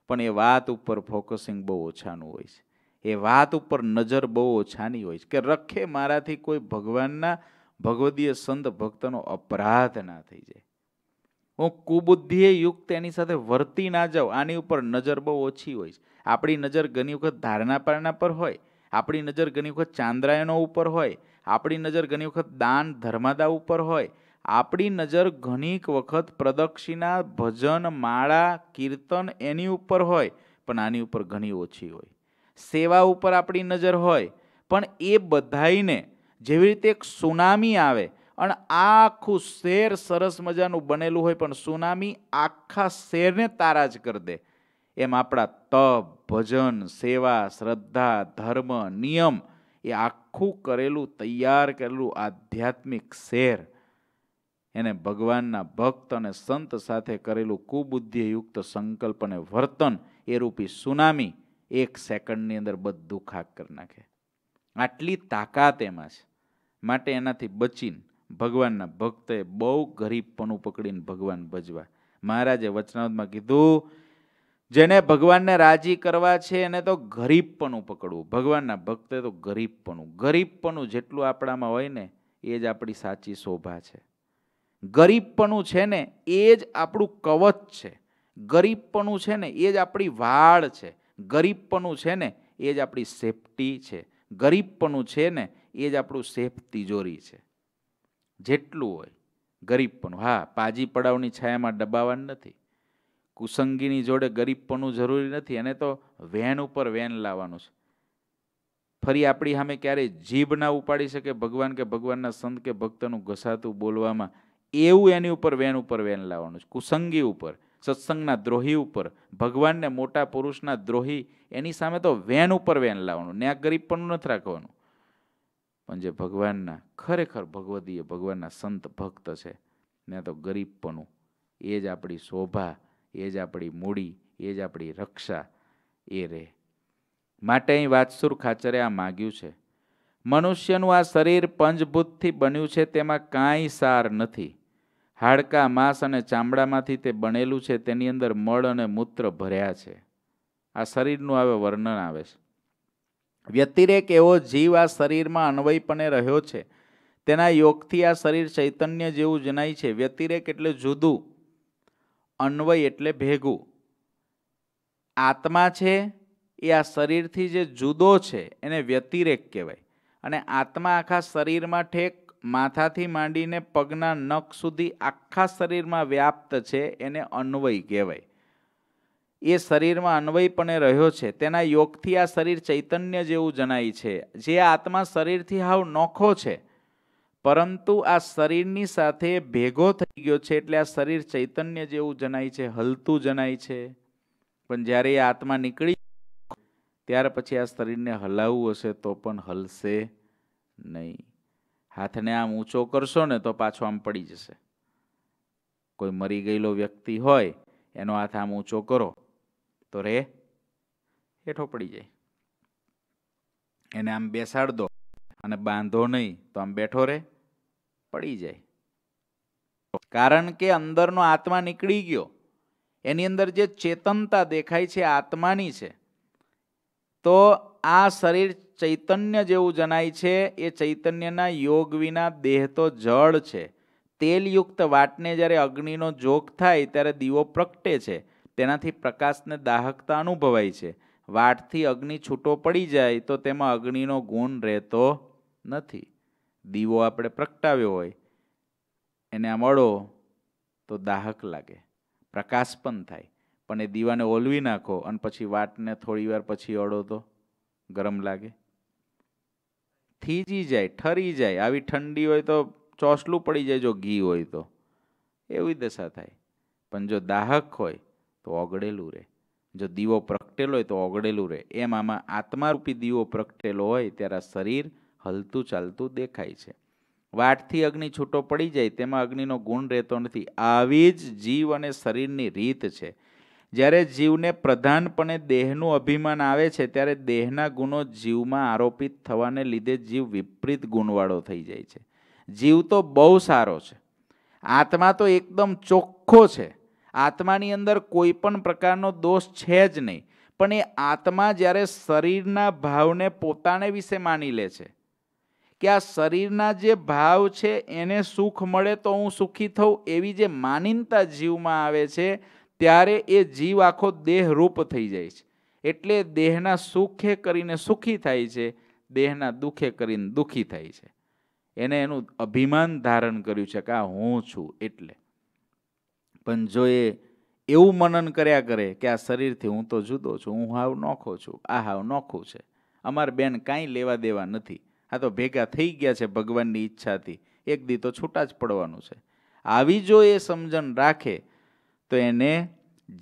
પણ એ વાત ઉપર ફોકસિંગ બહુ ઓછાનું હોય છે. એ વાત ઉપર નજર બહુ ઓછાની હોય છે કે રખે મારાથી કોઈ ભગવાનના ભગવદીય સંત ભક્તનો અપરાધ ના થઈ જાય. હું કુબુદ્ધિએ યુક્ત એની સાથે વર્તી ના જાઉં, આની ઉપર નજર બહુ ઓછી હોય છે. આપણી નજર ઘણી વખત ધારણા પારણા પર હોય, આપણી નજર ઘણી વખત ચાંદ્રાયનો ઉપર હોય, આપણી નજર ઘણી વખત દાન ધર્માદા ઉપર હોય, આપણી નજર ઘણીક વખત પ્રદક્ષિણા, ભજન, માળા, કીર્તન એની ઉપર હોય, પણ આની ઉપર ઘણી ઓછી હોય. સેવા ઉપર આપણી નજર હોય, પણ એ બધાઈને જેવી રીતે એક સુનામી આવે અને આખું શેર સરસ મજાનું બનેલું હોય પણ સુનામી આખા શેરને તારાજ કરી દે. એમ આપણા તપ, ભજન, સેવા, શ્રદ્ધા, ધર્મ, નિયમ એ આખું કરેલું, તૈયાર કરેલું આધ્યાત્મિક શેર. એને ભગવાનના ભક્ત અને સંત સાથે કરેલું કુબુદ્ધિયુક્ત સંકલ્પ અને વર્તન એ રૂપી સુનામી એક સેકન્ડની અંદર બધું ખાક કરી નાખે. આટલી તાકાત એમાં છે. માટે એનાથી બચીને ભગવાનના ભક્તએ બહુ ગરીબપણું પકડીને ભગવાન ભજવા. મહારાજે વચનાવતમાં કીધું, જેને ભગવાનને રાજી કરવા છે, એને તો ગરીબપણું પકડવું ભગવાનના ભક્તે તો ગરીબપણું ગરીબપણું જેટલું આપણામાં હોય ને, એ જ આપણી સાચી શોભા છે. ગરીબપણું છે ને, એ જ આપણું કવચ છે. ગરીબપણું છે ને, એ જ આપણી વાળ છે. ગરીબપણું છે ને, એ જ આપણી સેફટી છે. ગરીબપણું છે ને, એ જ આપણું સેફ તિજોરી છે. જેટલું હોય. ગરીબપણું હા પાજી પડાવની છાયામાં ડબાવાનું નથી. કુસંગીની જોડે ગરીબપણું જરૂરી નથી. એને તો વેન ઉપર વેન લાવવાનું છે. ફરી આપણી સામે ક્યારેય જીભ ના ઉપાડી શકે ભગવાન કે ભગવાનના સંત કે ભક્તનું ઘસાતું બોલવામાં. એવું એની ઉપર વેન ઉપર વેન લાવવાનું છે. કુસંગી ઉપર, સત્સંગના દ્રોહી ઉપર, ભગવાનને મોટા પુરુષના દ્રોહી, એની સામે તો વેન ઉપર વેન લાવવાનું. ને આ ગરીબપણું નથી રાખવાનું. પણ જે ભગવાનના, ખરેખર ભગવદીય ભગવાનના સંત ભક્ત છે, ને તો ગરીબપણું. એ જ આપણી શોભા, એ જ આપણી મૂડી, એ જ આપણી રક્ષા, એ રહે માટે અહીં વાતસુર ખાચરે આ માગ્યું છે, મનુષ્યનું આ શરીર પંચભૂતથી બન્યું છે તેમાં કાંઈ સાર નથી. હાડકાં, માંસ અને ચામડામાંથી તે બનેલું છે, તેની અંદર મળ અને મૂત્ર ભર્યા છે. આ શરીરનું હવે વર્ણન આવે છે. વ્યતિરેક એવો જીવ આ શરીરમાં અન્વયપણે રહ્યો છે. તેના યોગથી આ શરીર ચૈતન્ય જેવું જણાય છે. વ્યતિરેક એટલે જુદું, અન્વય એટલે ભેગું. આત્મા છે એ આ શરીરથી જે જુદો છે એને વ્યતિરેક કહેવાય. અને આત્મા આખા શરીરમાં ઠેક માથાથી માંડીને પગના નખ સુધી આખા શરીરમાં વ્યાપ્ત છે એને અન્વય કહેવાય. એ શરીરમાં અન્વયપણે રહ્યો છે. તેના યોગથી આ શરીર ચૈતન્ય જેવું જણાય છે. જે આત્મા શરીરથી હાવ નોખો છે. પરંતુ આ શરીરની સાથે ભેગો થઈ ગયો છે એટલે આ શરીર ચૈતન્ય જેવું જણાય છે, હલતું જણાય છે. પણ જ્યારે એ આત્મા નીકળી ત્યાર પછી આ શરીરને હલાવવું હશે તો પણ હલશે નહીં. હાથને આમ ઊંચો કરશો ને તો પાછો આમ પડી જશે. કોઈ મરી ગયેલો વ્યક્તિ હોય, એનો હાથ આમ ઊંચો કરો. તો રે હેઠો પડી જાય. એને આમ બેસાડ દો અને બાંધો નહીં તો આમ બેઠો રે પડી જાય. કારણ કે અંદરનો આત્મા નીકળી ગયો. એની અંદર જે ચેતનતા દેખાય છે, આત્માની છે, તો આ શરીર ચૈતન્ય જેવું જણાય છે. એ ચૈતન્યના યોગ વિના દેહ તો જળ છે. તેલયુક્ત વાટને જ્યારે અગ્નિનો જોગ થાય ત્યારે દીવો પ્રગટે છે. તેનાથી પ્રકાશને દાહકતા અનુભવાય છે. વાટથી અગ્નિ છૂટો પડી જાય તો તેમાં અગ્નિનો ગુણ રહેતો નથી. દીવો આપણે પ્રગટાવ્યો હોય, એને અડો તો દાહક લાગે. પ્રકાશ પણ થાય. પણ એ દીવાને ઓલવી નાખો અને પછી વાટને થોડી વાર પછી અડો તો ગરમ લાગે. થીજી જાય, ઠરી જાય. આવી ઠંડી હોય તો ચોસલું પડી જાય, જો ઘી હોય તો. એવી દશા થાય. પણ જો દાહક હોય તો ઓગળેલું રહે. જો દીવો પ્રગટેલો હોય તો ઓગળેલું રહે. એમ આમાં આત્મારૂપી દીવો પ્રગટેલો હોય ત્યારે શરીર હલતું ચાલતું દેખાય છે. વાટથી અગ્નિ છૂટો પડી જાય તેમાં અગ્નિનો ગુણ રહેતો નથી. આવી જ જીવ અને શરીરની રીત છે. જ્યારે જીવને પ્રધાનપણે દેહનું અભિમાન આવે છે, ત્યારે દેહના ગુણો જીવમાં આરોપિત થવાને લીધે જીવ વિપરીત ગુણવાળો થઈ જાય છે. જીવ તો બહુ સારો છે. આત્મા તો એકદમ ચોખ્ખો છે. આત્માની અંદર કોઈ પણ પ્રકારનો દોષ છે જ નહીં. પણ એ આત્મા જ્યારે શરીરના ભાવને પોતાને વિશે માની લે છે કે આ શરીરના જે ભાવ છે એને સુખ મળે તો હું સુખી થઉં એવી જે માનીનતા જીવમાં આવે છે, ત્યારે એ જીવ આખો દેહરૂપ થઈ જાય છે. એટલે દેહના સુખે કરીને સુખી થાય છે, દેહના દુઃખે કરીને દુઃખી થાય છે. એને એનું અભિમાન ધારણ કર્યું છે કે આ હું છું એટલે. પણ જો એ એવું મનન કર્યા કરે કે આ શરીરથી હું તો જુદો છું, હું હાવ નોખો છું, આ હાવ નોખું છે. અમાર બેન કાંઈ લેવા દેવા નથી. આ તો ભેગા થઈ ગયા છે ભગવાનની ઈચ્છાથી. એક દી તો છૂટા જ પડવાનું છે. આવી જો એ સમજણ રાખે, તો એને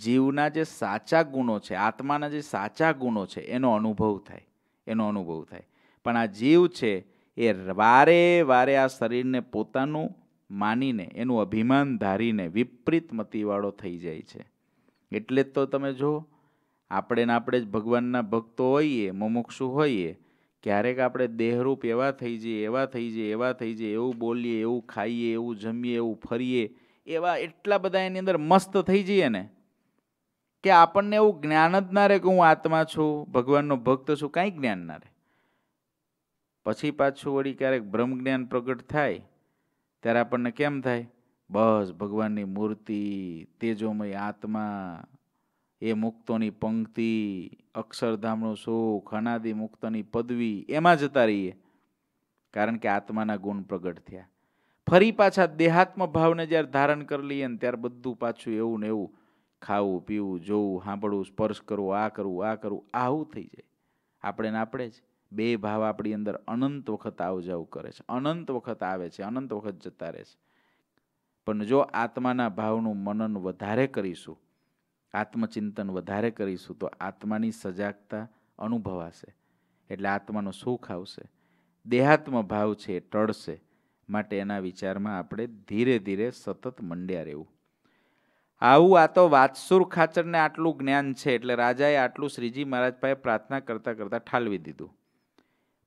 જીવના જે સાચા ગુણો છે, આત્માના જે સાચા ગુણો છે, એનો અનુભવ થાય. એનો અનુભવ થાય. પણ આ જીવ છે, એ વારે વારે આ શરીરને પોતાનું માનીને, એનું અભિમાન ધારીને વિપરીત મતીવાળો થઈ જાય છે. એટલે જ તો તમે જો, આપણે ને આપણે જ ભગવાનના ભક્તો હોઈએ, મુમુક્ષુ હોઈએ, ક્યારેક આપણે દેહરૂપ એવા થઈ જઈએ, એવા થઈ જઈએ, એવા થઈ જઈએ, એવું બોલીએ, એવું ખાઈએ, એવું જમીએ, એવું ફરીએ, એવા એટલા બધા એની અંદર મસ્ત થઈ જઈએ ને, કે આપણને એવું જ્ઞાન જ ના રહે કે હું આત્મા છું, ભગવાનનો ભક્ત છું, કાંઈ જ્ઞાન ના રહે. પછી પાછું વળી ક્યારેક બ્રહ્મ જ્ઞાન પ્રગટ થાય ત્યારે આપણને કેમ થાય? બસ ભગવાનની મૂર્તિ, તેજોમય આત્મા, એ મુક્તોની પંક્તિ, અક્ષરધામનું સુખ અનાદિ મુક્તની પદવી, એમાં જતા રહીએ. કારણ કે આત્માના ગુણ પ્રગટ થયા. ફરી પાછા દેહાત્મ ભાવને જ્યારે ધારણ કરી લઈએ ને ત્યારે બધું પાછું એવું ને એવું, ખાવું, પીવું, જોવું, સાંભળવું, સ્પર્શ કરવું, આ કરવું આ કરવું, આવું થઈ જાય. આપણે ને આપણે જ. બે ભાવ આપણી અંદર અનંત વખત આવ જાવ કરે છે. અનંત વખત આવે છે, અનંત વખત જતા રહે છે. પણ જો આત્માના ભાવનું મનન વધારે કરીશું, આત્મચિંતન વધારે કરીશું, તો આત્માની સજાગતા અનુભવાશે. એટલે આત્માનું સુખ આવશે. દેહાત્મ ભાવ છે ટળશે માટે એના વિચારમાં આપણે ધીરે ધીરે સતત મંડ્યા રહેવું. આવું આ તો વાતસુર ખાચરને આટલું જ્ઞાન છે, એટલે રાજાએ આટલું શ્રીજી મહારાજ પાસે પ્રાર્થના કરતાં કરતાં ઠાલવી દીધું.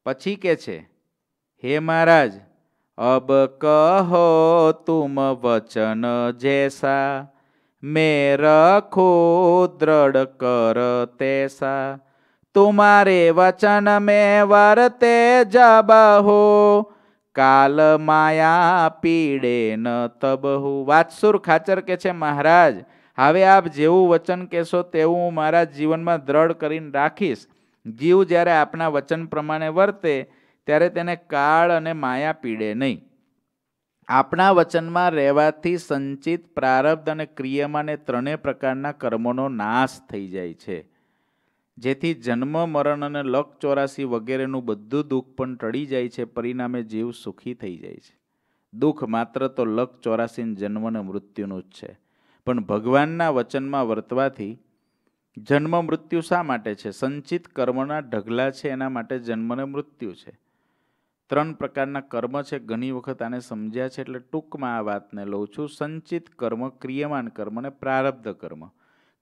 પછી કે છે, હે મહારાજ, અબ કહો તુમ વચન જેસા મેં રખો દ્રઢ કર તૈસા તુમારે વચન મેં વરતે જબહો કાલ માયા પીડે ન તબહુ વાતસુર ખાચર કે છે, મહારાજ, હવે આપ જેવું વચન કહેશો તેવું હું મારા જીવનમાં દ્રઢ કરીને રાખીશ. જીવ જ્યારે આપના વચન પ્રમાણે વર્તે, ત્યારે તેને કાળ અને માયા પીડે નહીં. આપણા વચનમાં રહેવાથી સંચિત, પ્રારબ્ધ અને ક્રિયમાને ત્રણેય પ્રકારના કર્મોનો નાશ થઈ જાય છે. જેથી જન્મ, મરણ અને લક ચોરાસી વગેરેનું બધું દુઃખ પણ ટળી જાય છે, પરિણામે જીવ સુખી થઈ જાય છે. દુઃખ માત્ર તો લક ચોરાસી જન્મ અને મૃત્યુનું જ છે. પણ ભગવાનના વચનમાં વર્તવાથી જન્મ મૃત્યુ શા માટે છે? સંચિત કર્મના ઢગલા છે એના માટે જન્મ અને મૃત્યુ છે. ત્રણ પ્રકારના કર્મ છે. ઘણી વખત આને સમજ્યા છે એટલે ટૂંકમાં આ વાતને લઉં છું. સંચિત કર્મ, ક્રિયમાન કર્મ અને પ્રારબ્ધ કર્મ.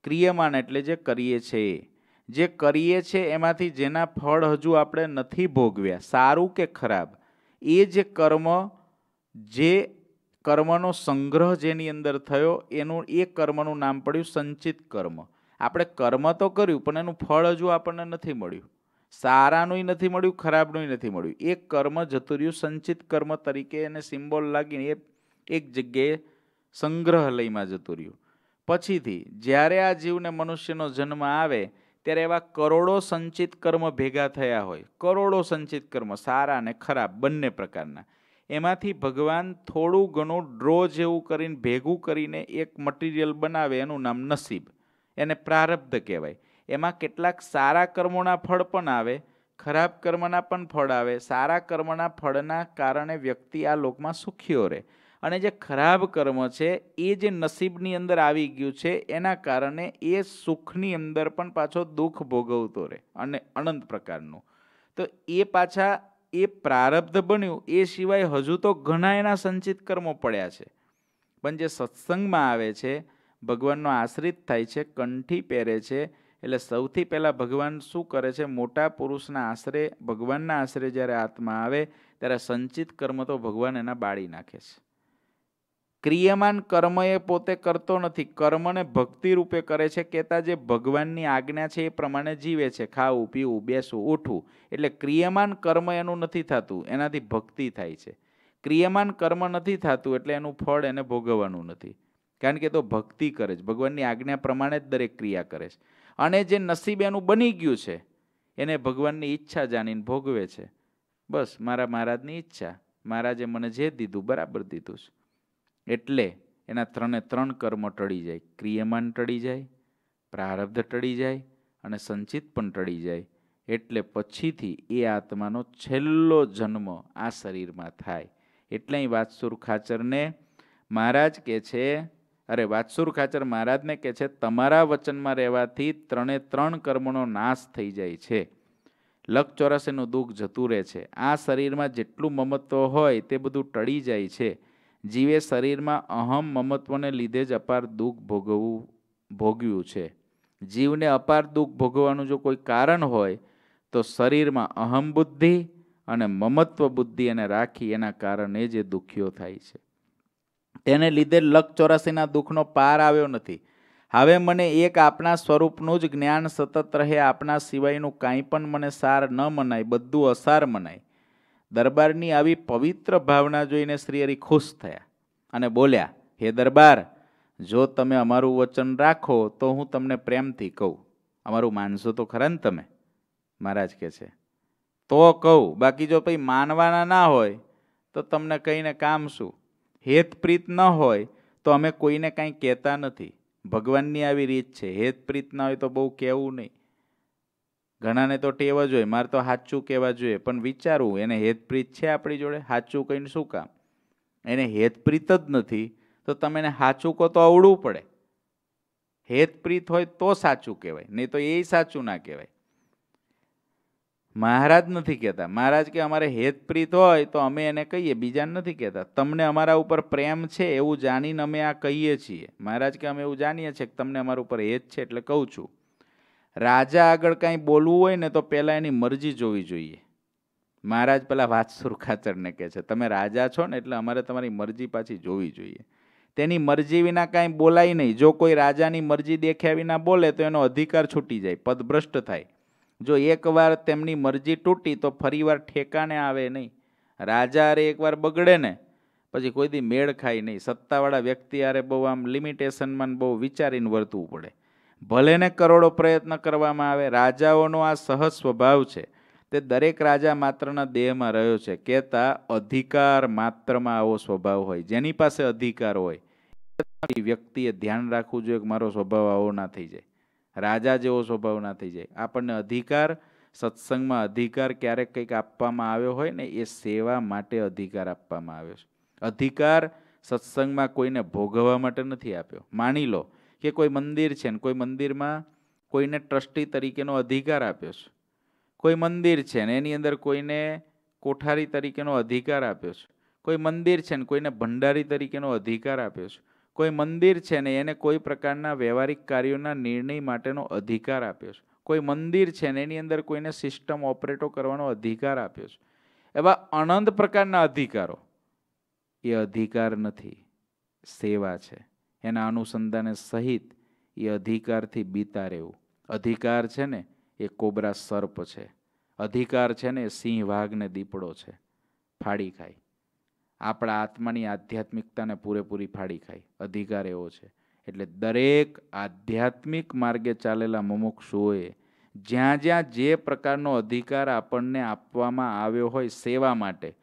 ક્રિયમાન એટલે જે કરીએ છીએ જે કરીએ છીએ એમાંથી જેના ફળ હજુ આપણે નથી ભોગવ્યા, સારું કે ખરાબ, એ જે કર્મ, જે કર્મનો સંગ્રહ જેની અંદર થયો, એનું એ કર્મનું નામ પડ્યું સંચિત કર્મ. આપણે કર્મ તો કર્યું, પણ એનું ફળ હજુ આપણને નથી મળ્યું. સારાનુંય નથી મળ્યું, ખરાબનુંય નથી મળ્યું. એક કર્મ જતું રહ્યું, સંચિત કર્મ તરીકે એને સિમ્બોલ લાગીને એ એક જગ્યાએ સંગ્રહાલયમાં જતું રહ્યું. પછીથી, જ્યારે આ જીવને મનુષ્યનો જન્મ આવે, ત્યારે એવા કરોડો સંચિત કર્મ ભેગા થયા હોય. કરોડો સંચિત કર્મ, સારા અને ખરાબ, બંને પ્રકારના. એમાંથી ભગવાન થોડું ઘણું ડ્રો જેવું કરીને ભેગું કરીને એક મટીરિયલ બનાવે, એનું નામ નસીબ. એને પ્રારબ્ધ કહેવાય. એમાં કેટલાક સારા કર્મોના ફળ પણ આવે, ખરાબ કર્મના પણ ફળ આવે. સારા કર્મના ફળના કારણે વ્યક્તિ આ લોકમાં સુખીઓ રહે. અને જે ખરાબ કર્મ છે, એ જે નસીબની અંદર આવી ગયું છે, એના કારણે એ સુખની અંદર પણ પાછો દુઃખ ભોગવતો રહે અને અનંત પ્રકારનું. તો એ પાછા એ પ્રારબ્ધ બન્યું, એ સિવાય હજુ તો ઘણા એના સંચિત કર્મો પડ્યા છે. પણ જે સત્સંગમાં આવે છે ભગવાનનો આશ્રિત થાય છે, કંઠી પહેરે છે. એટલે સૌથી પહેલાં ભગવાન શું કરે છે? મોટા પુરુષના આશરે, ભગવાનના આશરે જ્યારે આત્મા આવે, ત્યારે સંચિત કર્મ તો ભગવાન એના બાળી નાખે છે. ક્રિયમાન કર્મ એ પોતે કરતો નથી. કર્મને ભક્તિ રૂપે કરે છે. કહેતા જે ભગવાનની આજ્ઞા છે એ પ્રમાણે જીવે છે. ખાવું, પીવું, બેસવું, ઉઠવું. એટલે ક્રિયમાન કર્મ એનું નથી થતું. એનાથી ભક્તિ થાય છે. ક્રિયમાન કર્મ નથી થતું એટલે એનું ફળ એને ભોગવવાનું નથી. કારણ કે તો ભક્તિ કરે છે. ભગવાનની આજ્ઞા પ્રમાણે જ દરેક ક્રિયા કરે છે. અને જે નસીબ એનું બની ગયું છે, એને ભગવાનની ઈચ્છા જાણીને ભોગવે છે. બસ, મારા મહારાજની ઈચ્છા. મહારાજે મને જે દીધું, બરાબર દીધું છે. એટલે એના ત્રણે ત્રણ કર્મ ટળી જાય. ક્રિયમાન ટળી જાય, પ્રારબ્ધ ટળી જાય અને સંચિત પણ ટળી જાય. એટલે પછીથી એ આત્માનો છેલ્લો જન્મ આ શરીરમાં થાય. એટલે વાત્સુર ખાચરને મહારાજ કે છે અરે વાત્સુર ખાચર મહારાજને કહે છે, તમારા વચનમાં રહેવાથી ત્રણે ત્રણ કર્મનો નાશ થઈ જાય છે. લક ચોરાસીનું દુઃખ જતું રહે છે. આ શરીરમાં જેટલું મમત્વ હોય તે બધું ટળી જાય છે. જીવે શરીરમાં અહમ મમત્વને લીધે જ અપાર દુઃખ ભોગવવું ભોગવ્યું છે. જીવને અપાર દુઃખ ભોગવવાનું જો કોઈ કારણ હોય, તો શરીરમાં અહમ બુદ્ધિ અને મમત્વ બુદ્ધિ એને રાખી એના કારણે જે દુઃખીઓ થાય છે. તેને લીધે લક ચોરાસીના દુઃખનો પાર આવ્યો નથી. હવે મને એક આપણા સ્વરૂપનું જ જ્ઞાન સતત રહે આપણા સિવાયનું કાંઈ પણ મને સાર ન મનાય, બધું અસાર મનાય. દરબારની આવી પવિત્ર ભાવના જોઈને શ્રી હરિ ખુશ થયા અને બોલ્યા, હે દરબાર, જો તમે અમારું વચન રાખો તો હું તમને પ્રેમથી કહું. અમારું માનશો તો ખરા ને તમે? મહારાજ કહે છે. તો કહું. બાકી જો પછી માનવાના ના હોય તો તમને કહીને કામ શું? હેતપ્રીત ન હોય તો અમે કોઈને કાંઈ કહેતા નથી. ભગવાનની આવી રીત છે. હેતપ્રીત ના હોય તો બહુ કહેવું નહીં. ઘણાને તો ટેવ જ હોય. મારે તો સાચું કહેવા જોઈએ. પણ વિચારવું, એને હેતપ્રીત છે આપણી જોડે? સાચું કહીને શું કામ? એને હેતપ્રીત જ નથી, તો તમે એને સાચું કહો તો અવડવું પડે. હેતપ્રીત હોય તો સાચું કહેવાય. નહીં તો એ સાચું ના કહેવાય. મહારાજ નથી કહેતા. મહારાજ કે અમારે હેતપ્રીત હોય તો અમે એને કહીએ, બીજાને નથી કહેતા. તમને અમારા ઉપર પ્રેમ છે એવું જાણીને અમે આ કહીએ છીએ. મહારાજ કે અમે એવું જાણીએ છીએ કે તમને અમારા ઉપર હેત છે એટલે કહું છું. રાજા આગળ કાંઈ બોલવું હોય ને તો પહેલાં એની મરજી જોવી જોઈએ. મહારાજ પેલા વાતસુર ખાચરને કહે છે, તમે રાજા છો ને એટલે અમારે તમારી મરજી પાછી જોવી જોઈએ. તેની મરજી વિના કાંઈ બોલાય નહીં. જો કોઈ રાજાની મરજી દેખ્યા વિના બોલે તો એનો અધિકાર છૂટી જાય, પદભ્રષ્ટ થાય. જો એકવાર તેમની મરજી તૂટી તો ફરીવાર ઠેકાણે આવે નહીં. રાજા અરે એકવાર બગડે ને, પછી કોઈ દી મેળ ખાય નહીં. સત્તાવાળા વ્યક્તિ અરે બહુ આમ લિમિટેશનમાં બહુ વિચારીને વર્તવું પડે. ભલે ને કરોડો પ્રયત્ન કરવામાં આવે, રાજાઓનો આ સહજ સ્વભાવ છે. તે દરેક રાજા માત્રના દેહમાં રહ્યો છે. કહેતા અધિકાર માત્રમાં આવો સ્વભાવ હોય. જેની પાસે અધિકાર હોય વ્યક્તિએ ધ્યાન રાખવું જોઈએ કે મારો સ્વભાવ આવો ના થઈ જાય. રાજા જેવો સ્વભાવના થઈ જાય. આપણને અધિકાર, સત્સંગમાં અધિકાર ક્યારેક કંઈક આપવામાં આવ્યો હોય ને, એ સેવા માટે અધિકાર આપવામાં આવ્યો છે. અધિકાર સત્સંગમાં કોઈને ભોગવવા માટે નથી આપ્યો. માની લો કે કોઈ મંદિર છે ને, કોઈ મંદિરમાં કોઈને ટ્રસ્ટી તરીકેનો અધિકાર આપ્યો છે. કોઈ મંદિર છે ને, એની અંદર કોઈને કોઠારી તરીકેનો અધિકાર આપ્યો છે. કોઈ મંદિર છે ને, કોઈને ભંડારી તરીકેનો અધિકાર આપ્યો છે. કોઈ મંદિર છે ને, એને કોઈ પ્રકારના વ્યવહારિક કાર્યોના નિર્ણય માટેનો અધિકાર આપ્યો છે. કોઈ મંદિર છે ને, એની અંદર કોઈને સિસ્ટમ ઓપરેટો કરવાનો અધિકાર આપ્યો છે. એવા અનંત પ્રકારના અધિકારો. એ અધિકાર નથી. સેવા છે. એના અનુસંધાને સહિત એ અધિકારથી બીતા રહેવું. અધિકાર છે ને, એ કોબરા સર્પ છે. અધિકાર છે ને, એ સિંહ વાઘને દીપડો છે. ફાડી ખાય. આપણા આત્માની આધ્યાત્મિકતાને પૂરેપૂરી ફાડી ખાય. અધિકાર એવો છે. એટલે દરેક આધ્યાત્મિક માર્ગે ચાલેલા મુમુક્ષુઓએ જ્યાં જ્યાં જે પ્રકારનો અધિકાર આપણને આપવામાં આવ્યો હોય સેવા માટે,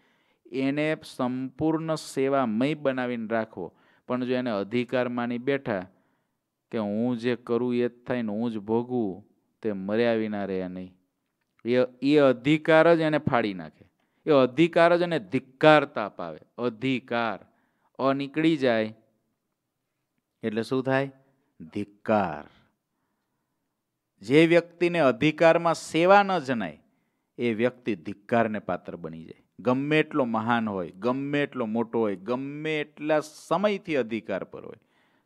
એને સંપૂર્ણ સેવામય બનાવીને રાખવો. પણ જો એને અધિકાર માની બેઠા કે હું જે કરું એ જ થાય ને હું જ ભોગવું, તે મર્યા વિના રહે નહીં. એ એ અધિકાર જ એને ફાડી નાખે. એ અધિકાર જ એને ધિક્કાર તાપ આવે. અધિકાર. અ નીકળી જાય. એટલે શું થાય? ધિક્કાર. જે વ્યક્તિને અધિકારમાં સેવા ન જણાય, એ વ્યક્તિ ધિક્કારને પાત્ર બની જાય. ગમે એટલો મહાન હોય, ગમે એટલો મોટો હોય, ગમે એટલા સમયથી અધિકાર પર હોય,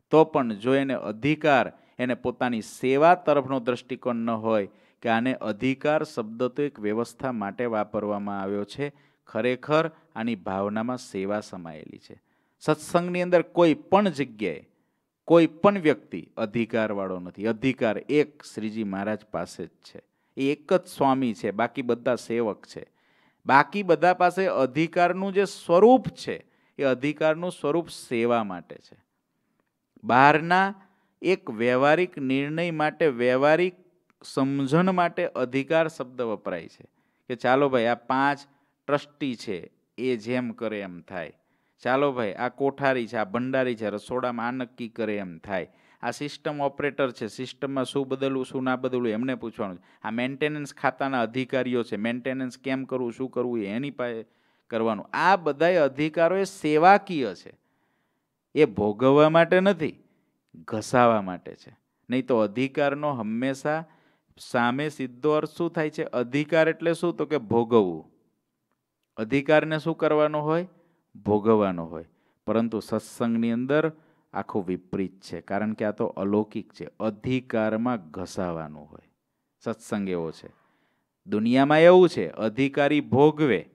તો પણ જો એને અધિકાર, એને પોતાની સેવા તરફનો દ્રષ્ટિકોણ ન હોય કે આને અધિકાર શબ્દ તો એક વ્યવસ્થા માટે વાપરવામાં આવ્યો છે. ખરેખર આની ભાવનામાં સેવા સમાયેલી છે. સત્સંગની અંદર કોઈ પણ જગ્યાએ કોઈ પણ વ્યક્તિ અધિકારવાળો નથી. અધિકાર એક શ્રીજી મહારાજ પાસે જ છે. એ એક જ સ્વામી છે. બાકી બધા સેવક છે. બાકી બધા પાસે અધિકારનું જે સ્વરૂપ છે, એ અધિકારનું સ્વરૂપ સેવા માટે છે. બહારના એક વ્યવહારિક નિર્ણય માટે વ્યવહારિક સમજણ માટે અધિકાર શબ્દ વપરાય છે કે ચાલો ભાઈ આ પાંચ ટ્રસ્ટી છે, એ જેમ કરે એમ થાય. ચાલો ભાઈ આ કોઠારી છે, આ ભંડારી છે રસોડામાં આ નક્કી કરે એમ થાય. આ સિસ્ટમ ઓપરેટર છે સિસ્ટમમાં શું બદલવું, શું ના બદલવું, એમને પૂછવાનું છે. આ મેન્ટેનન્સ ખાતાના અધિકારીઓ છે મેન્ટેનન્સ કેમ કરવું, શું કરવું એની પાસે કરવાનું. આ બધાય અધિકારો એ સેવાકીય છે. એ ભોગવવા માટે નથી, ઘસાવા માટે છે. નહીં તો અધિકારનો હંમેશા સામે સીધો અર્થ શું થાય છે? અધિકાર એટલે શું? તો કે ભોગવવું. અધિકારને શું કરવાનો હોય? ભોગવવાનો હોય. પરંતુ સત્સંગની અંદર આખું વિપરીત છે, કારણ કે આ તો અલૌકિક છે. અધિકારમાં ઘસાવાનું હોય. સત્સંગ એવો છે. દુનિયામાં એવું છે, અધિકારી ભોગવે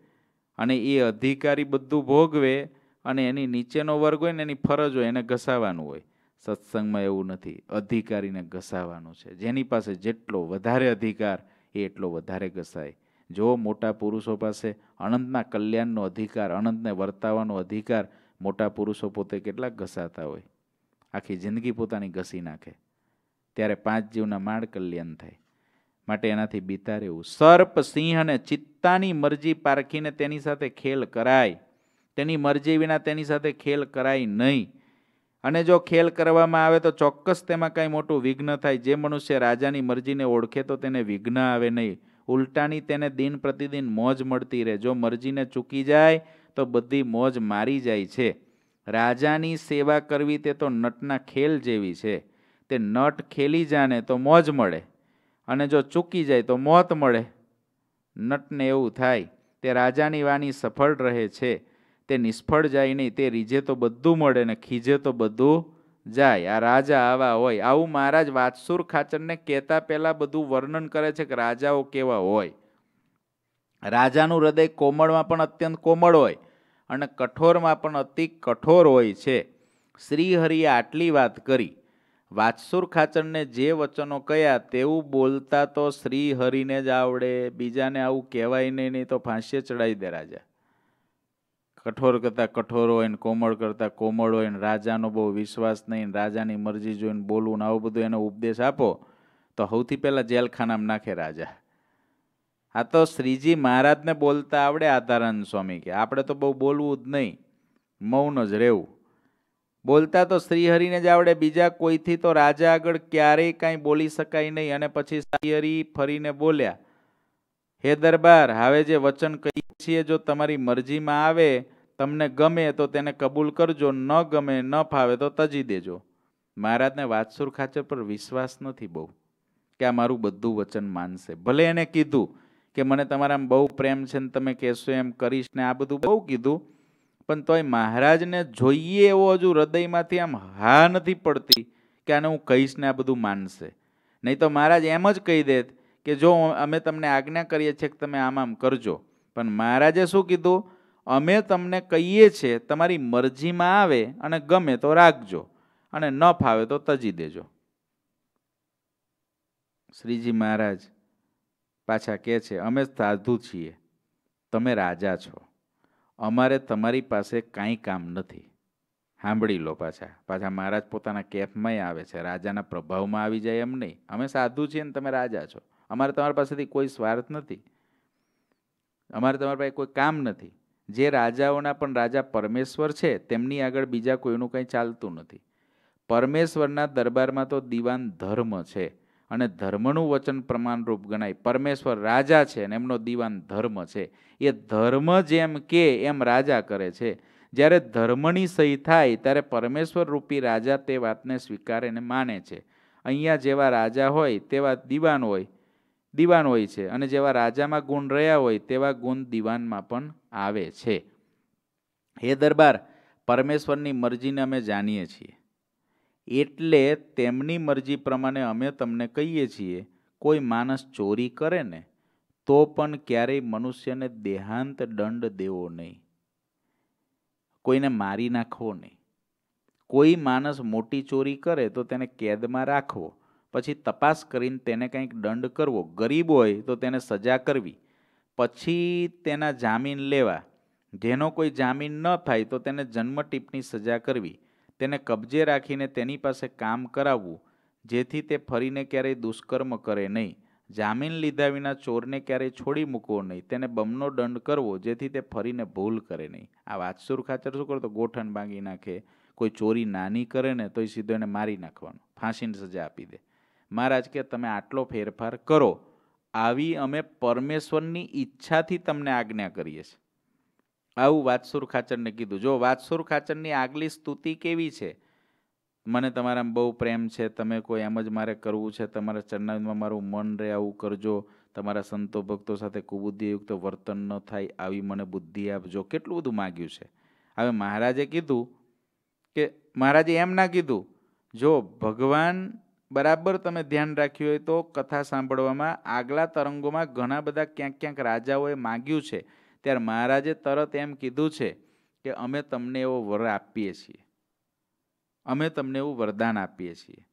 અને એ અધિકારી બધું ભોગવે અને એની નીચેનો વર્ગ હોય ને એની ફરજ હોય, એને ઘસાવાનું હોય. સત્સંગમાં એવું નથી. અધિકારીને ઘસાવાનું છે. જેની પાસે જેટલો વધારે અધિકાર એ એટલો વધારે ઘસાય. જો મોટા પુરુષો પાસે અનંતના કલ્યાણનો અધિકાર, અનંતને વર્તાવાનો અધિકાર મોટા પુરુષો પોતે કેટલાક ઘસાતા હોય? આખી જિંદગી પોતાની ઘસી નાખે. ત્યારે પાંચ જીવના માળ કલ્યાણ થાય. માટે એનાથી બીતા રહેવું. સર્પ, સિંહ અને ચિત્તાની મરજી પારખીને તેની સાથે ખેલ કરાય. તેની મરજી વિના તેની સાથે ખેલ કરાય નહીં. અને જો ખેલ કરવામાં આવે તો ચોક્કસ તેમાં કાંઈ મોટું વિઘ્ન થાય. જે મનુષ્ય રાજાની મરજીને ઓળખે તો તેને વિઘ્ન આવે નહીં. ઉલટાની તેને દિન પ્રતિદિન મોજ મળતી રહે. જો મરજીને ચૂકી જાય તો બધી મોજ મારી જાય છે. રાજાની સેવા કરવી તે તો નટના ખેલ જેવી છે. તે નટ ખેલી જાને તો મોજ મળે. અને જો ચૂકી જાય તો મોત મળે. નટને એવું થાય. તે રાજાની વાણી સફળ રહે છે. તે નિષ્ફળ જાય નહીં, તે રીજે તો બધું મળે ને ખીજે તો બધું જાય. આ રાજા આવા હોય. આવું મહારાજ વાતસુર ખાચરને કહેતા પહેલાં બધું વર્ણન કરે છે કે રાજાઓ કેવા હોય. રાજાનું હૃદય કોમળમાં પણ અત્યંત કોમળ હોય અને કઠોરમાં પણ અતિ કઠોર હોય છે. શ્રીહરિએ આટલી વાત કરી. વાત્સુર ખાચરને જે વચનો કયા તેવું બોલતા તો શ્રીહરિને જ આવડે. બીજાને આવું કહેવાય નહીં નહીં તો ફાંસીએ ચડાવી દે રાજા. કઠોર કરતાં કઠોર હોય ને કોમળ કરતાં કોમળ હોય ને રાજાનો બહુ વિશ્વાસ નહીં રાજાની મરજી જોઈને બોલવું ને આવું બધું એનો ઉપદેશ આપો, તો સૌથી પહેલાં જેલખાનામાં નાખે રાજા. આ તો શ્રીજી મહારાજને બોલતા આવડે આધારાનંદ સ્વામી કે, આપણે તો બહુ બોલવું જ નહીં, મૌન જ રહેવું. બોલતા તો શ્રીહરિને જ આવડે, બીજા કોઈથી તો રાજા આગળ ક્યારેય કાંઈ બોલી શકાય નહીં, અને પછી શ્રીહરિ ફરીને બોલ્યા, હે દરબાર, હવે જે વચન કહીએ છીએ, જો તમારી મરજીમાં આવે તમને ગમે તો તેને કબૂલ કરજો, ન ગમે, ન ફાવે તો તજી દેજો. મહારાજને વાતસુર ખાચર પર વિશ્વાસ નથી બહુ કે આ મારું બધું વચન માનશે. ભલે એને કીધું કે મને તમારામાં બહુ પ્રેમ છે ને તમે કહેશો એમ કરીશ ને આ બધું બહુ કીધું, પણ તોય મહારાજને જોઈએ એવો હજુ હૃદયમાંથી આમ હા નથી પડતી કે આને હું કહીશ ને આ બધું માનશે. નહીં તો મહારાજ એમ જ કહી દેત કે જો અમે તમને આજ્ઞા કરીએ છીએ કે તમે આમ આમ કરજો. પણ મહારાજે શું કીધું? અમે તમને કહીએ છીએ, તમારી મરજીમાં આવે અને ગમે તો રાખજો અને ન ફાવે તો તજી દેજો. શ્રીજી મહારાજ પાછા કહે છે, અમે સાધુ છીએ, તમે રાજા છો. અમારે તમારી પાસે કાંઈ કામ નથી. સાંભળી લો પાછા પાછા મહારાજ પોતાના કેફમાં આવે છે, રાજાના પ્રભાવમાં આવી જાય એમ નહીં. અમે સાધુ છીએ ને તમે રાજા છો. અમારે તમારી પાસેથી કોઈ સ્વાર્થ નથી. અમારે તમારી પાસે કોઈ કામ નથી. જે રાજાઓના પણ રાજા પરમેશ્વર છે, તેમની આગળ બીજા કોઈનું કંઈ ચાલતું નથી. પરમેશ્વરના દરબારમાં તો દિવાન ધર્મ છે અને ધર્મનું વચન પ્રમાણરૂપ ગણાય. પરમેશ્વર રાજા છે અને એમનો દિવાન ધર્મ છે. એ ધર્મ જેમ કે એમ રાજા કરે છે. જ્યારે ધર્મની સહી થાય ત્યારે પરમેશ્વર રૂપી રાજા તે વાતને સ્વીકારે અને માને છે. અહીંયા જેવા રાજા હોય તેવા દિવાન હોય દિવાન હોય છે અને જેવા રાજામાં ગુણ રહ્યા હોય તેવા ગુણ દિવાનમાં પણ આવે છે. હે દરબાર, પરમેશ્વરની મરજીને અમે જાણીએ છીએ. એટલે તેમની મરજી પ્રમાણે અમે તમને કહીએ છીએ, કોઈ માણસ ચોરી કરે ને, તો પણ ક્યારેય મનુષ્યને દેહાંત દંડ દેવો નહીં. કોઈને મારી નાખવો નહીં. કોઈ માણસ મોટી ચોરી કરે તો તેને કેદમાં રાખવો. પછી તપાસ કરીને તેને કંઈક દંડ કરવો. ગરીબ હોય તો તેને સજા કરવી. પછી તેના જામીન લેવા. જેનો કોઈ જામીન ન થાય તો તેને જન્મટીપની સજા કરવી. તેને કબજે રાખીને તેની પાસે કામ કરાવવું. જેથી તે ફરીને ક્યારેય દુષ્કર્મ કરે નહીં. જામીન લીધા વિના ચોરને ક્યારેય છોડી મૂકવો નહીં. તેને બમનો દંડ કરવો જેથી તે ફરીને ભૂલ કરે નહીં. આ વાતસુર ખાચર શું કરતો ગોઠણ ભાંગી નાખે. કોઈ ચોરી નાની કરે ને તો એ સીધો એને મારી નાખવાનો. ફાંસીની સજા આપી દે. મહારાજ કે, તમે આટલો ફેરફાર કરો. આવી અમે પરમેશ્વરની ઈચ્છાથી તમને આજ્ઞા કરીએ છીએ. આવું વાતસુર ખાચરને કીધું. જો વાતસુર ખાચરની આગલી સ્તુતિ કેવી છે? મને તમારામાં બહુ પ્રેમ છે. તમે કોઈ એમ જ મારે કરવું છે. તમારા ચરણામાં મારું મન રહે, આવું કરજો. તમારા સંતો ભક્તો સાથે કુબુદ્ધિયુક્ત વર્તન ન થાય, આવી મને બુદ્ધિ આપજો. કેટલું બધું માગ્યું છે. હવે મહારાજે કીધું કે, મહારાજે એમ ના કીધું, જો ભગવાન બરાબર તમે ધ્યાન રાખ્યું હોય તો કથા સાંભળવામાં આગલા તરંગોમાં ઘણા બધા ક્યાંક ક્યાંક રાજાઓએ માગ્યું છે. ત્યારે મહારાજે તરત એમ કીધું છે કે અમે તમને એવો વર આપીએ છીએ. અમે તમને એવું વરદાન આપીએ છીએ.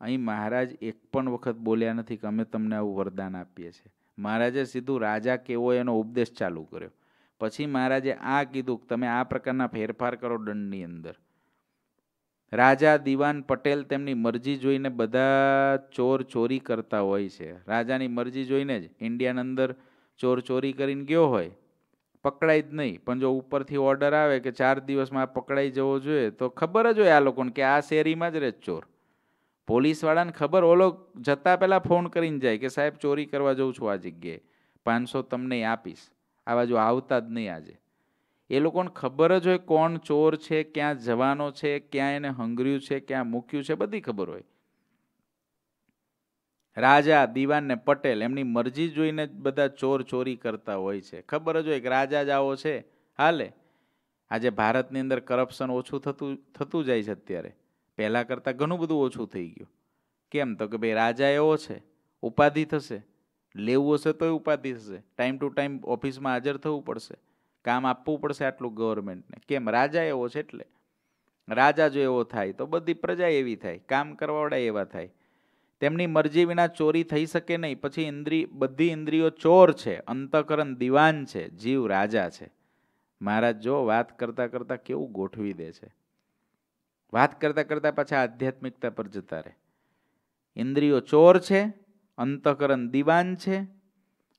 અહીં મહારાજ એક પણ વખત બોલ્યા નથી કે અમે તમને આવું વરદાન આપીએ છીએ. મહારાજે સીધું રાજા કેવો એનો ઉપદેશ ચાલુ કર્યો. પછી મહારાજે આ કીધું કે તમે આ પ્રકારના ફેરફાર કરો દંડની અંદર. રાજા દિવાન પટેલ તેમની મરજી જોઈને બધા ચોર ચોરી કરતા હોય છે. રાજાની મરજી જોઈને જ ઇન્ડિયાની અંદર ચોર ચોરી કરીને ગયો હોય. પકડાય જ નહીં. પણ જો ઉપરથી ઓર્ડર આવે કે ચાર દિવસમાં પકડાઈ જવો જોઈએ, તો ખબર જ હોય આ લોકોને કે આ શેરીમાં જ રહે ચોર. પોલીસવાળાને ખબર ઓલો જતાં પહેલાં ફોન કરીને જાય કે સાહેબ ચોરી કરવા જઉં છું આ જગ્યાએ. પાંચસો તમને આપીશ. આ બાજુ આવતા જ નહીં આજે. એ લોકોને ખબર જ હોય કોણ ચોર છે, ક્યાં જવાનો છે, ક્યાં એને હંગર્યું છે, ક્યાં મૂક્યું છે, બધી ખબર હોય. રાજા, દિવાન ને પટેલ એમની મરજી જોઈને બધા ચોર ચોરી કરતા હોય છે. ખબર જ હોય કે રાજા જ આવો છે. હાલે. આજે ભારતની અંદર કરપ્શન ઓછું થતું થતું જાય છે અત્યારે. પહેલાં કરતાં ઘણું બધું ઓછું થઈ ગયું. કેમ તો કે ભાઈ રાજા એવો છે. ઉપાધિ થશે. લેવું હશે તોય ઉપાધિ થશે. ટાઈમ ટુ ટાઈમ ઓફિસમાં હાજર થવું પડશે. કામ આપવું પડશે આટલું ગવર્મેન્ટને કેમ? રાજા એવો છે એટલે. રાજા જો એવો થાય તો બધી પ્રજા એવી થાય. કામ કરવાવાળા એવા થાય. તેમની મરજી વિના ચોરી થઈ શકે નહીં. પછી ઇન્દ્રિય બધી ઇન્દ્રિયો ચોર છે. અંતકરણ દિવાન છે. જીવ રાજા છે. મહારાજ જો વાત કરતાં કરતાં કેવું ગોઠવી દે છે. વાત કરતાં કરતાં પાછા આધ્યાત્મિકતા પર જતા રહે. ઇન્દ્રિયો ચોર છે, અંતઃકરણ દિવાન છે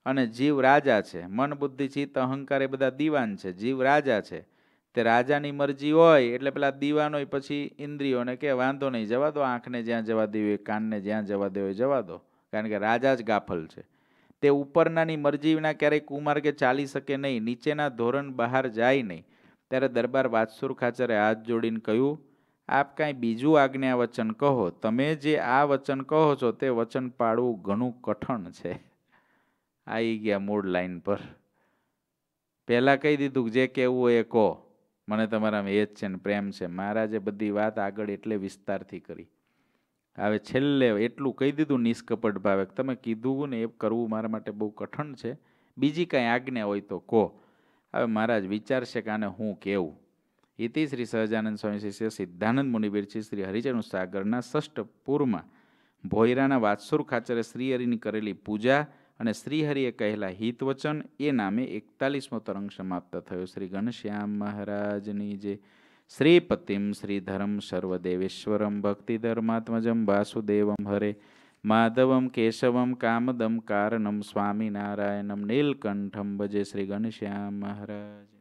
અને જીવ રાજા છે. મન, બુદ્ધિ, ચિત્ત, અહંકાર એ બધા દીવાન છે. જીવ રાજા છે. તે રાજાની મરજી હોય એટલે પેલા દીવાનો પછી ઇન્દ્રિયોને કે વાંધો નહીં, જવા દો, આંખને જ્યાં જવા દેવી હોય, કાનને જ્યાં જવા દેવી હોય, જવા દો. કારણ કે રાજા જ ગાફલ છે. તે ઉપરનાની મરજી વિના ક્યારેય કુમાર્ગે ચાલી શકે નહીં, નીચેના ધોરણ બહાર જાય નહીં. ત્યારે દરબાર વાતસુર ખાચરે હાથ જોડીને કહ્યું, આપ કાંઈ બીજું આજ્ઞા વચન કહો. તમે જે આ વચન કહો છો તે વચન પાળવું ઘણું કઠણ છે. આવી ગયા મૂળ લાઈન પર. પહેલાં કહી દીધું જે કહેવું હોય એ કહો. મને તમારામાં એ જ છે ને પ્રેમ છે. મહારાજે બધી વાત આગળ એટલે વિસ્તારથી કરી. હવે છેલ્લે એટલું કહી દીધું નિષ્કપટ ભાવે તમે કીધું ને એ કરવું મારા માટે બહુ કઠણ છે. બીજી કાંઈ આજ્ઞા હોય તો કહો. હવે મહારાજ વિચારશે કે આને હું કેવું ઇતિ શ્રી સહજાનંદ સ્વામી શિષ્ય સિદ્ધાનંદ મુનિ બિરચી શ્રી હરિચરણ સાગરના ષષ્ઠ પૂરમાં ભોયરાના વાત્સુર ખાચરે શ્રીહરિની કરેલી પૂજા અને શ્રીહરિએ કહેલા, હિતવચન એ નામે એકતાલીસમો તરંગ સમાપ્ત થયો. શ્રી ઘનશ્યામ મહારાજની જે શ્રીપતિમ શ્રીધરમ સર્વદેવેશ્વરમ ભક્તિ ધર્માત્મજમ વાસુદેવમ હરે માધવમ કેશવમ કામદમ કારણમ સ્વામિનારાયણમ નીલકંઠમ ભજે શ્રી ઘનશ્યામ મહારાજ.